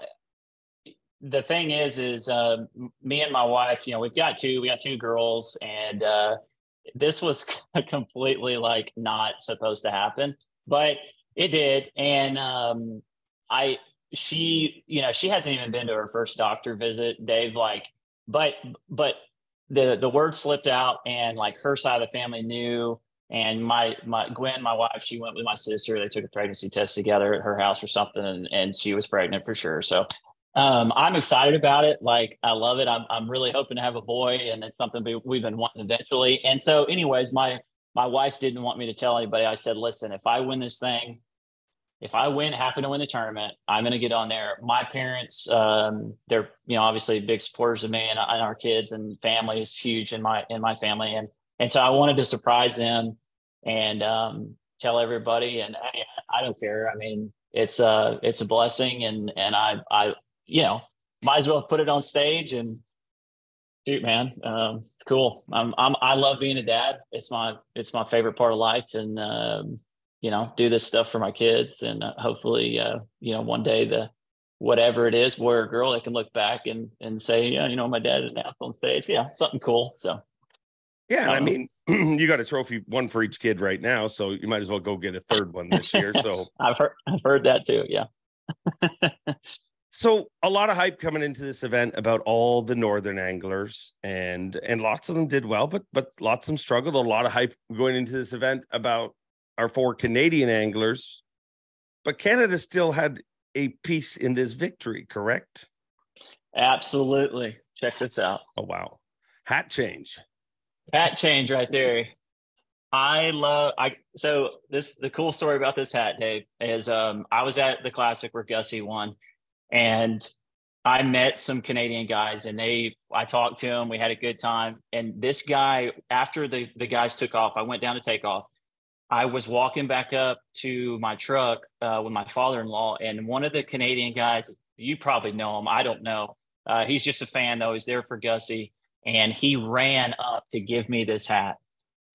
the thing is is uh, me and my wife you know we've got two we got two girls and uh this was completely like not supposed to happen but it did and um i she you know she hasn't even been to her first doctor visit. Dave like but but the the word slipped out and like her side of the family knew and my my Gwen, my wife, she went with my sister. They took a pregnancy test together at her house or something, and, and she was pregnant for sure. So um, I'm excited about it. Like I love it. I'm I'm really hoping to have a boy, and it's something we, we've been wanting eventually. And so, anyways, my my wife didn't want me to tell anybody. I said, listen, if I win this thing, if I win, happen to win the tournament, I'm going to get on there. My parents, um, they're you know obviously big supporters of me and, and, our kids and family is huge in my in my family, and and so I wanted to surprise them and um, tell everybody. And hey, I don't care. I mean, it's a it's a blessing, and and I I you know might as well put it on stage and shoot, man, um, cool. I'm I'm I love being a dad. It's my it's my favorite part of life, and um, you know, do this stuff for my kids, and uh, hopefully, uh, you know, one day the whatever it is, boy or girl, they can look back and and say, yeah, you know, my dad is now on stage. Yeah, something cool. So. Yeah, um, I mean, you got a trophy, one for each kid right now, so you might as well go get a third one this year. So I've heard, I've heard that too. Yeah. so a lot of hype coming into this event about all the northern anglers, and and lots of them did well, but but lots of them struggled. A lot of hype going into this event about are for Canadian anglers, but Canada still had a piece in this victory, correct? Absolutely. Check this out. Oh wow. Hat change. Hat change right there. I love I so this the cool story about this hat, Dave, is um I was at the classic where Gussie won and I met some Canadian guys and they I talked to them, we had a good time. And this guy, after the the guys took off, I went down to take off. I was walking back up to my truck uh, with my father-in-law, and one of the Canadian guys, you probably know him. I don't know. Uh, he's just a fan though. He's there for Gussie, and he ran up to give me this hat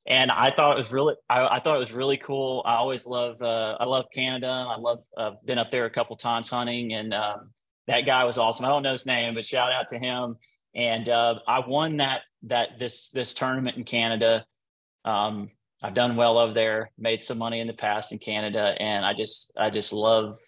and I thought it was really, I, I, thought it was really cool. I always love, uh, I love Canada. I love, uh, been up there a couple times hunting, and um, that guy was awesome. I don't know his name, but shout out to him. And uh, I won that that this this tournament in Canada. Um, I've done well over there, made some money in the past in Canada, and I just I just love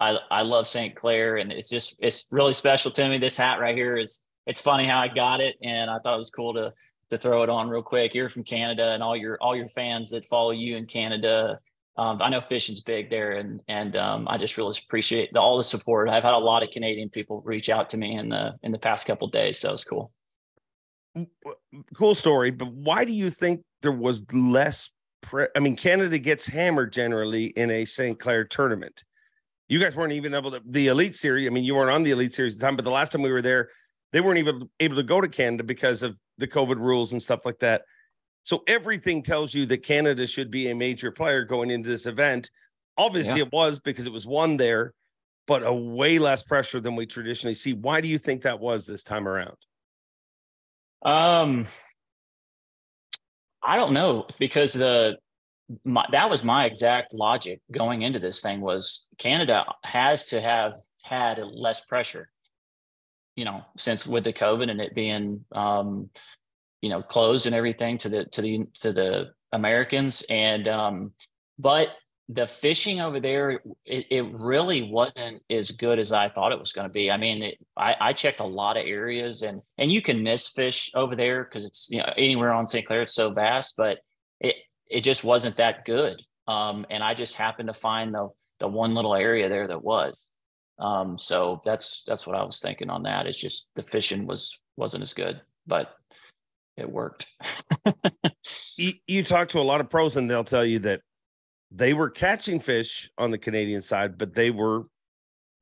I I love St. Clair, and it's just it's really special to me. This hat right here is it's funny how I got it, and I thought it was cool to to throw it on real quick. You're from Canada, and all your all your fans that follow you in Canada. Um, I know fishing's big there, and and um, I just really appreciate the, all the support. I've had a lot of Canadian people reach out to me in the in the past couple days, so it's cool. Cool story, but why do you think there was less? Pre- I mean, Canada gets hammered generally in a St. Clair tournament. You guys weren't even able to the Elite Series. I mean, you weren't on the Elite Series at the time, but the last time we were there, they weren't even able to go to Canada because of the COVID rules and stuff like that. So everything tells you that Canada should be a major player going into this event. Obviously, yeah. it was because it was won there, but a way less pressure than we traditionally see. Why do you think that was this time around? Um, I don't know because the my, that was my exact logic going into this thing was Canada has to have had less pressure you know, since with the COVID and it being, um, you know, closed and everything to the to the to the Americans, and um, but the fishing over there, it, it really wasn't as good as I thought it was going to be. I mean, it, I, I checked a lot of areas, and and you can miss fish over there because it's you know anywhere on St. Clair it's so vast, but it it just wasn't that good. Um, and I just happened to find the the one little area there that was. Um, so that's that's what I was thinking on that. It's just the fishing was wasn't as good, but it worked. you, you talk to a lot of pros, and they'll tell you that they were catching fish on the Canadian side, but they were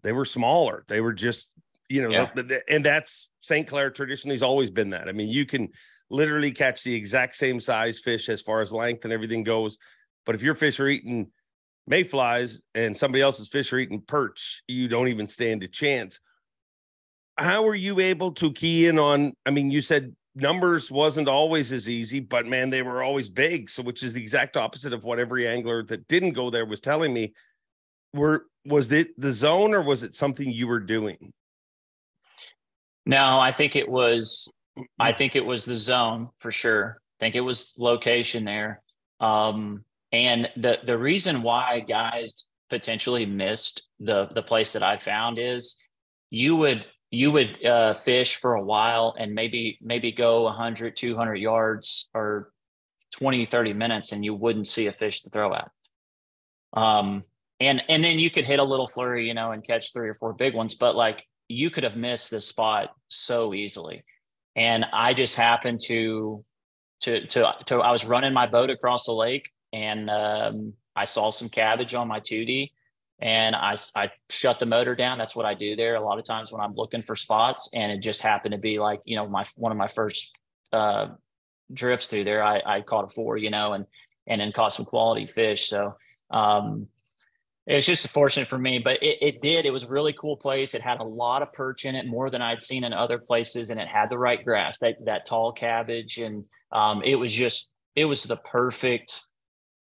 they were smaller. They were just you know, yeah. and that's St. Clair traditionally has always been that. I mean, you can literally catch the exact same size fish as far as length and everything goes, but if your fish are eating mayflies and somebody else's fish are eating perch, you don't even stand a chance. How were you able to key in on? I mean, you said numbers wasn't always as easy, but man, they were always big. So, which is the exact opposite of what every angler that didn't go there was telling me. Were was it the zone or was it something you were doing? No, I think it was. I think it was the zone for sure. I think it was location there. Um, and the the reason why guys potentially missed the the place that I found is you would you would uh, fish for a while and maybe maybe go 100 200 yards or 20 30 minutes and you wouldn't see a fish to throw at. Um and and then you could hit a little flurry you know and catch three or four big ones but like you could have missed this spot so easily. And i just happened to to to to i was running my boat across the lake and um, I saw some cabbage on my 2D and I, I shut the motor down. That's what I do there a lot of times when I'm looking for spots. And it just happened to be like, you know, my, one of my first uh, drifts through there, I, I caught a four, you know, and, and then caught some quality fish. So um, it's just fortunate for me, but it, it did. It was a really cool place. It had a lot of perch in it, more than I'd seen in other places, and it had the right grass, that that tall cabbage, and um, it was just it was the perfect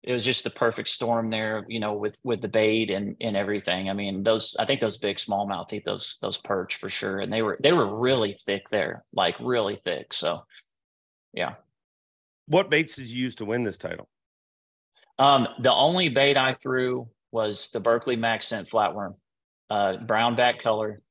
it was just the perfect storm there, you know, with with the bait and and everything. I mean, those I think those big smallmouth eat those those perch for sure, and they were they were really thick there, like really thick. So, yeah. What baits did you use to win this title? Um, the only bait I threw was the Berkley Max Scent flatworm, uh, brown back color.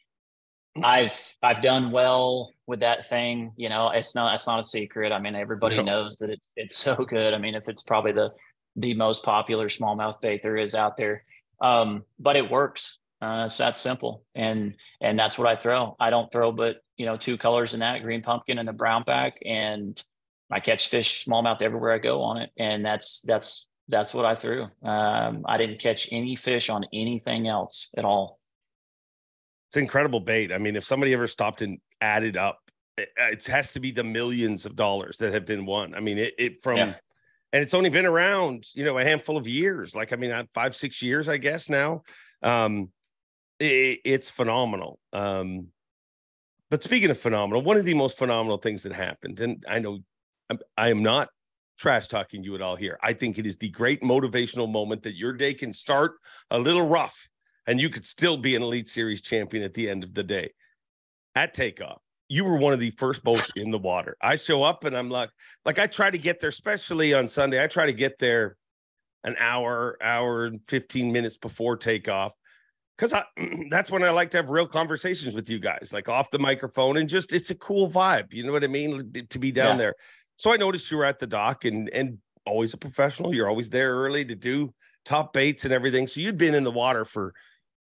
I've I've done well with that thing. You know, it's not it's not a secret. I mean, everybody no. knows that it's it's so good. I mean, if it's probably the the most popular smallmouth bait there is out there. Um, but it works. Uh, it's that simple, and and that's what I throw. I don't throw but you know two colors in that green pumpkin and a brown back, and I catch fish smallmouth everywhere I go on it, and that's that's that's what I threw. Um, I didn't catch any fish on anything else at all. It's incredible bait. I mean, if somebody ever stopped and added up, it, it has to be the millions of dollars that have been won. I mean, it, it from, yeah. And it's only been around, you know, a handful of years. Like, I mean, five, six years, I guess now. Um, it, it's phenomenal. Um, but speaking of phenomenal, one of the most phenomenal things that happened, and I know I'm, I am not trash talking you at all here. I think it is the great motivational moment that your day can start a little rough and you could still be an Elite Series champion at the end of the day. At takeoff, you were one of the first boats in the water. I show up and I'm like, like I try to get there, especially on Sunday. I try to get there an hour, hour and 15 minutes before takeoff because I, that's when I like to have real conversations with you guys, like off the microphone, and just it's a cool vibe. You know what I mean? To be down yeah. there. So I noticed you were at the dock and and always a professional. You're always there early to do top baits and everything. So you'd been in the water for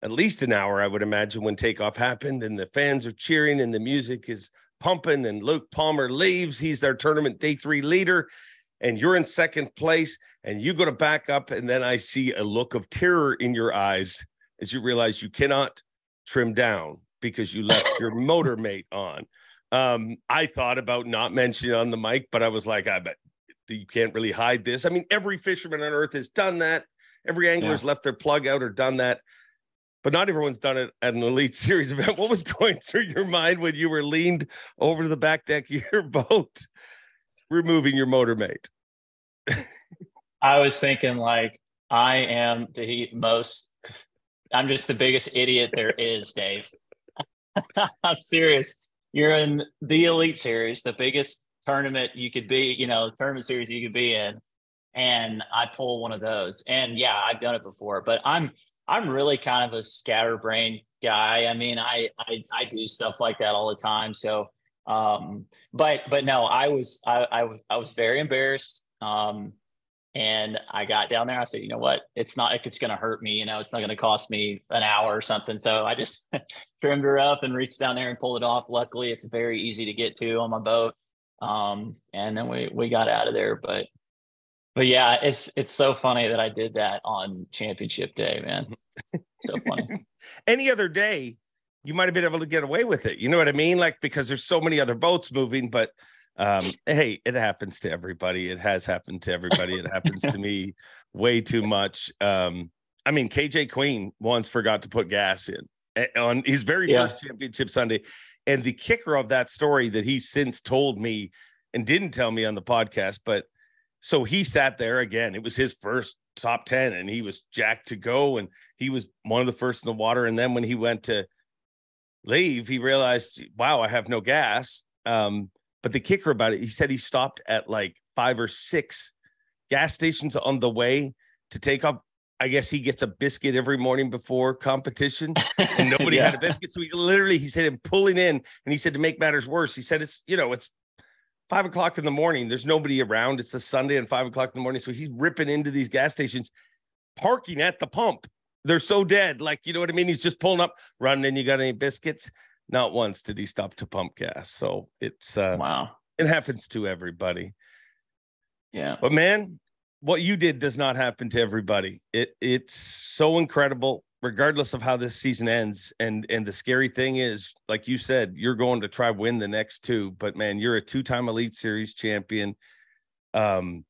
at least an hour, I would imagine, when takeoff happened, and the fans are cheering and the music is pumping, and Luke Palmer leaves. He's their tournament day three leader, and you're in second place, and you go to back up, and then I see a look of terror in your eyes as you realize you cannot trim down because you left your motor mate on. Um, I thought about not mentioning on the mic, but I was like, I bet you can't really hide this. I mean, every fisherman on earth has done that. Every angler's yeah. left their plug out or done that, but not everyone's done it at an elite series event. What was going through your mind when you were leaned over the back deck of your boat, removing your motor mate? I was thinking like I am the most I'm just the biggest idiot there is, Dave. I'm serious. You're in the Elite Series, the biggest tournament you could be, you know, tournament series you could be in. And I pull one of those. And yeah, I've done it before, but I'm I'm really kind of a scatterbrain guy. I mean, I I, I do stuff like that all the time. So um, but but no, I was I I, I was very embarrassed. Um, and I got down there. I said, you know what? It's not like it's going to hurt me. You know, it's not going to cost me an hour or something. So I just trimmed her up and reached down there and pulled it off. Luckily, it's very easy to get to on my boat. Um, and then we we got out of there. But but yeah, it's it's so funny that I did that on championship day, man. so funny. Any other day, you might have been able to get away with it. You know what I mean? Like because there's so many other boats moving, but um, hey, it happens to everybody. It has happened to everybody. It happens to me way too much. Um, I mean, KJ Queen once forgot to put gas in eh, on his very yeah. first championship Sunday. And the kicker of that story that he since told me and didn't tell me on the podcast, but so he sat there again. It was his first top 10 and he was jacked to go and he was one of the first in the water. And then when he went to leave, he realized, wow, I have no gas. Um, but the kicker about it, he said he stopped at like five or six gas stations on the way to take off. I guess he gets a biscuit every morning before competition, and nobody yeah. had a biscuit. So he literally, he said, him pulling in, and he said to make matters worse, he said it's you know it's five o'clock in the morning. There's nobody around. It's a Sunday and five o'clock in the morning. So he's ripping into these gas stations, parking at the pump. They're so dead. Like, you know what I mean? He's just pulling up, running in. You got any biscuits? Not once did he stop to pump gas. So it's uh wow. It happens to everybody. Yeah. But man, what you did does not happen to everybody. It it's so incredible regardless of how this season ends and and the scary thing is like you said you're going to try win the next two but man you're a two-time elite series champion. Um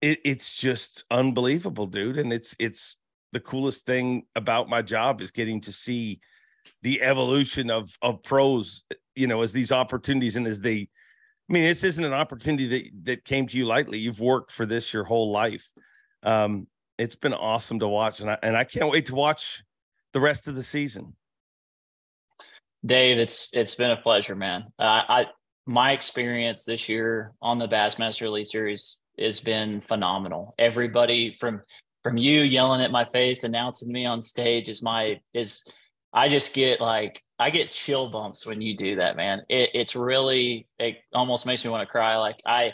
it, it's just unbelievable dude and it's it's the coolest thing about my job is getting to see the evolution of of pros you know as these opportunities and as they i mean this isn't an opportunity that that came to you lightly. You've worked for this your whole life. Um it's been awesome to watch and i and i can't wait to watch the rest of the season dave it's it's been a pleasure man uh, i my experience this year on the bassmaster elite series has been phenomenal everybody from from you yelling at my face announcing me on stage is my is I just get like I get chill bumps when you do that, man. It, it's really it almost makes me want to cry. Like I,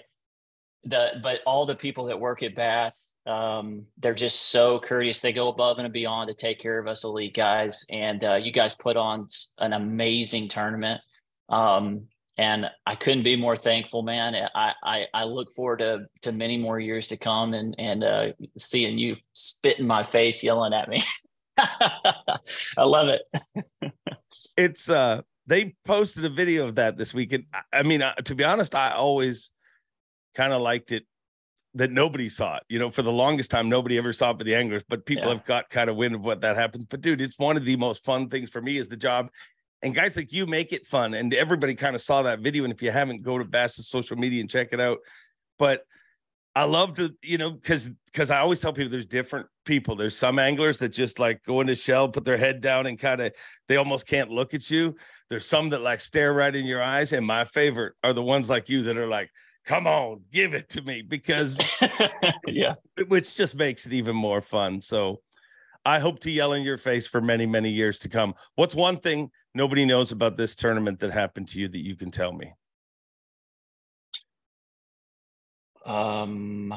the but all the people that work at Bass, um, they're just so courteous. They go above and beyond to take care of us elite guys, and uh, you guys put on an amazing tournament. Um, and I couldn't be more thankful, man. I, I, I look forward to to many more years to come and and uh, seeing you spit in my face, yelling at me. I love it. it's uh they posted a video of that this week, and I, mean, to be honest, I always kind of liked it that nobody saw it. You know, for the longest time, nobody ever saw it but the anglers, but people yeah. have got kind of wind of what that happens. But dude, it's one of the most fun things for me is the job and guys like you make it fun. And everybody kind of saw that video. And if you haven't, go to Bass's social media and check it out. But I love to, you know, because because I always tell people there's different people. There's some anglers that just like go into shell, put their head down, and kind of they almost can't look at you. There's some that like stare right in your eyes. And my favorite are the ones like you that are like, come on, give it to me because yeah, which just makes it even more fun. So I hope to yell in your face for many, many years to come. What's one thing nobody knows about this tournament that happened to you that you can tell me? Um,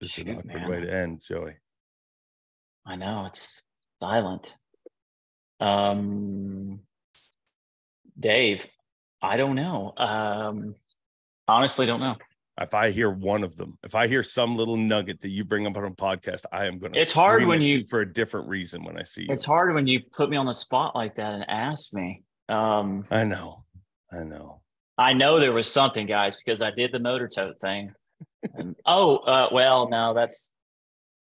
this is an awkward man. way to end, Joey. I know it's silent. Um, Dave, I don't know. Um, honestly, don't know if I hear one of them, if I hear some little nugget that you bring up on a podcast, I am going to. It's hard when you, you, for a different reason when I see you. It's hard when you put me on the spot like that and ask me. Um, I know, I know. I know there was something, guys, because I did the motor tote thing. and, oh, uh, well, no, that's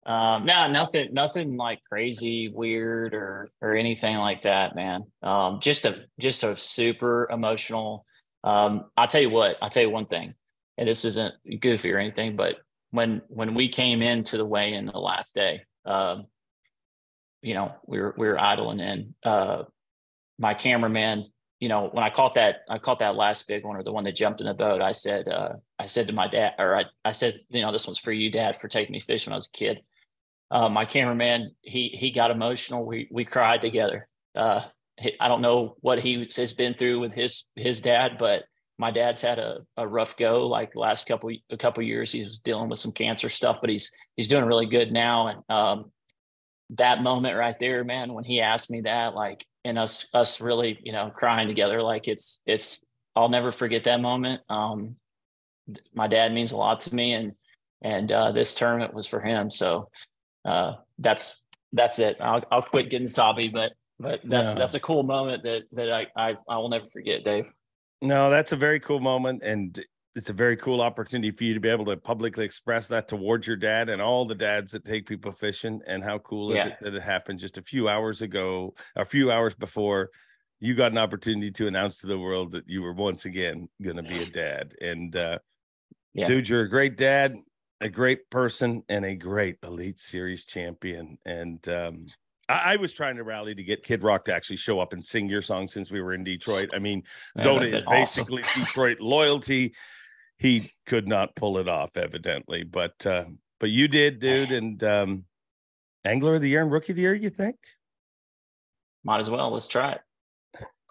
um, no, nothing, nothing like crazy, weird, or or anything like that, man. Um, just a just a super emotional. Um, I'll tell you what. I'll tell you one thing and this isn't goofy or anything, but when when we came into the weigh in the last day, um, you know, we were we were idling in. Uh, my cameraman, you know, when I caught that, I caught that last big one or the one that jumped in the boat. I said, uh, I said to my dad, or I, I said, you know, this one's for you, Dad, for taking me fishing when I was a kid. Uh, my cameraman, he he got emotional. We we cried together. Uh, I don't know what he has been through with his his dad, but my dad's had a, a rough go like the last couple a couple years he was dealing with some cancer stuff but he's he's doing really good now and um, that moment right there man when he asked me that like and us us really you know crying together like it's it's i'll never forget that moment um, my dad means a lot to me and and uh, this tournament was for him so uh, that's that's it I'll, I'll quit getting sobby but but that's that's a cool moment that that I, I i will never forget dave no, that's a very cool moment. And it's a very cool opportunity for you to be able to publicly express that towards your dad and all the dads that take people fishing. And how cool is yeah. it that it happened just a few hours ago, a few hours before you got an opportunity to announce to the world that you were once again going to be a dad. And, uh, yeah. dude, you're a great dad, a great person, and a great Elite Series champion. And, um, I, I, was trying to rally to get Kid Rock to actually show up and sing your song since we were in Detroit. I mean, Zona is basically. Detroit loyalty. He could not pull it off, evidently, but uh, but you did, dude. And um, Angler of the Year and Rookie of the Year, you think? Might as well. Let's try it.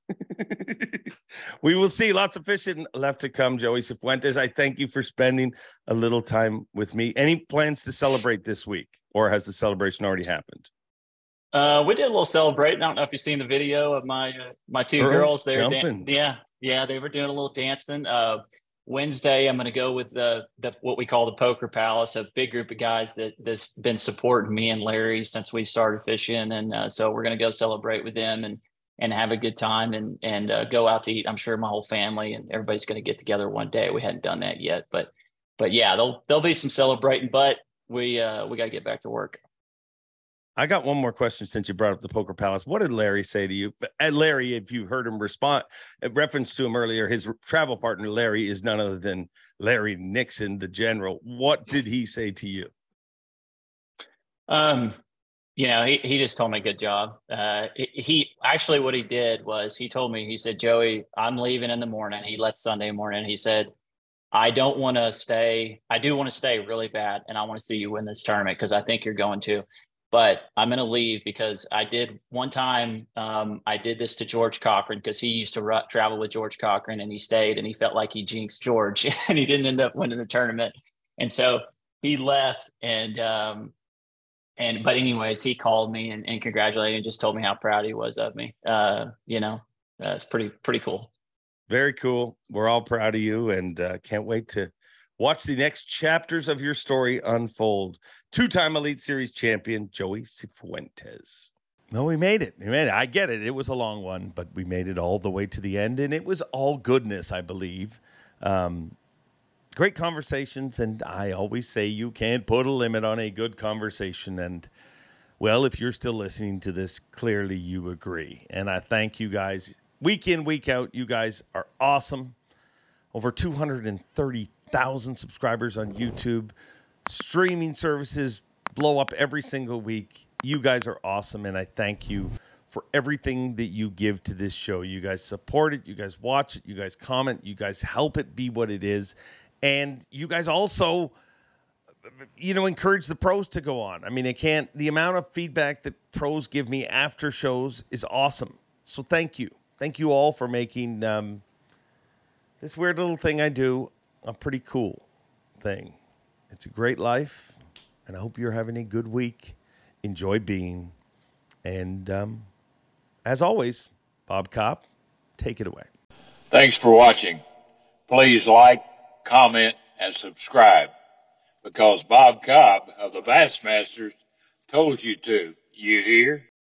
we will see lots of fishing left to come, Joey Cifuentes. I thank you for spending a little time with me. Any plans to celebrate this week, or has the celebration already happened? Uh, we did a little celebrating. I don't know if you've seen the video of my uh, my two girls. They were dan- yeah, yeah, they were doing a little dancing. Uh, Wednesday, I'm going to go with the the what we call the Poker Palace, a big group of guys that that's been supporting me and Larry since we started fishing, and uh, so we're going to go celebrate with them and and have a good time and and uh, go out to eat. I'm sure my whole family and everybody's going to get together one day. We hadn't done that yet, but but yeah, there'll there'll be some celebrating, but we uh, we got to get back to work. I got one more question since you brought up the Poker Palace. What did Larry say to you? And Larry, if you heard him respond, reference to him earlier, his travel partner Larry is none other than Larry Nixon, the general. What did he say to you? Um, you know, he, he just told me good job. Uh, he, actually what he did was he told me he said, Joey, I'm leaving in the morning. He left Sunday morning. He said, I don't want to stay. I do want to stay really bad, and I want to see you win this tournament because I think you're going to but I'm going to leave because I did one time. Um, I did this to George Cochran because he used to travel with George Cochran and he stayed and he felt like he jinxed George and he didn't end up winning the tournament. And so he left and, um, and, but anyways, he called me and, and congratulated and just told me how proud he was of me. Uh, you know, uh, it's pretty, pretty cool. Very cool. We're all proud of you and uh, can't wait to Watch the next chapters of your story unfold. Two time Elite Series champion, Joey Cifuentes. No, we made it. We made it. I get it. It was a long one, but we made it all the way to the end, and it was all goodness, I believe. Um, great conversations, and I always say you can't put a limit on a good conversation. And well, if you're still listening to this, clearly you agree. And I thank you guys week in, week out. You guys are awesome. Over 230 thousand subscribers on YouTube. Streaming services blow up every single week. You guys are awesome, and I thank you for everything that you give to this show. You guys support it, you guys watch it, you guys comment, you guys help it be what it is, and you guys also you know encourage the pros to go on. I mean, I can't the amount of feedback that pros give me after shows is awesome. So thank you. Thank you all for making um, this weird little thing I do a pretty cool thing. It's a great life, and I hope you're having a good week. Enjoy being. And um, as always, Bob Cobb, take it away. Thanks for watching. Please like, comment, and subscribe because Bob Cobb of the Bassmasters told you to. You hear?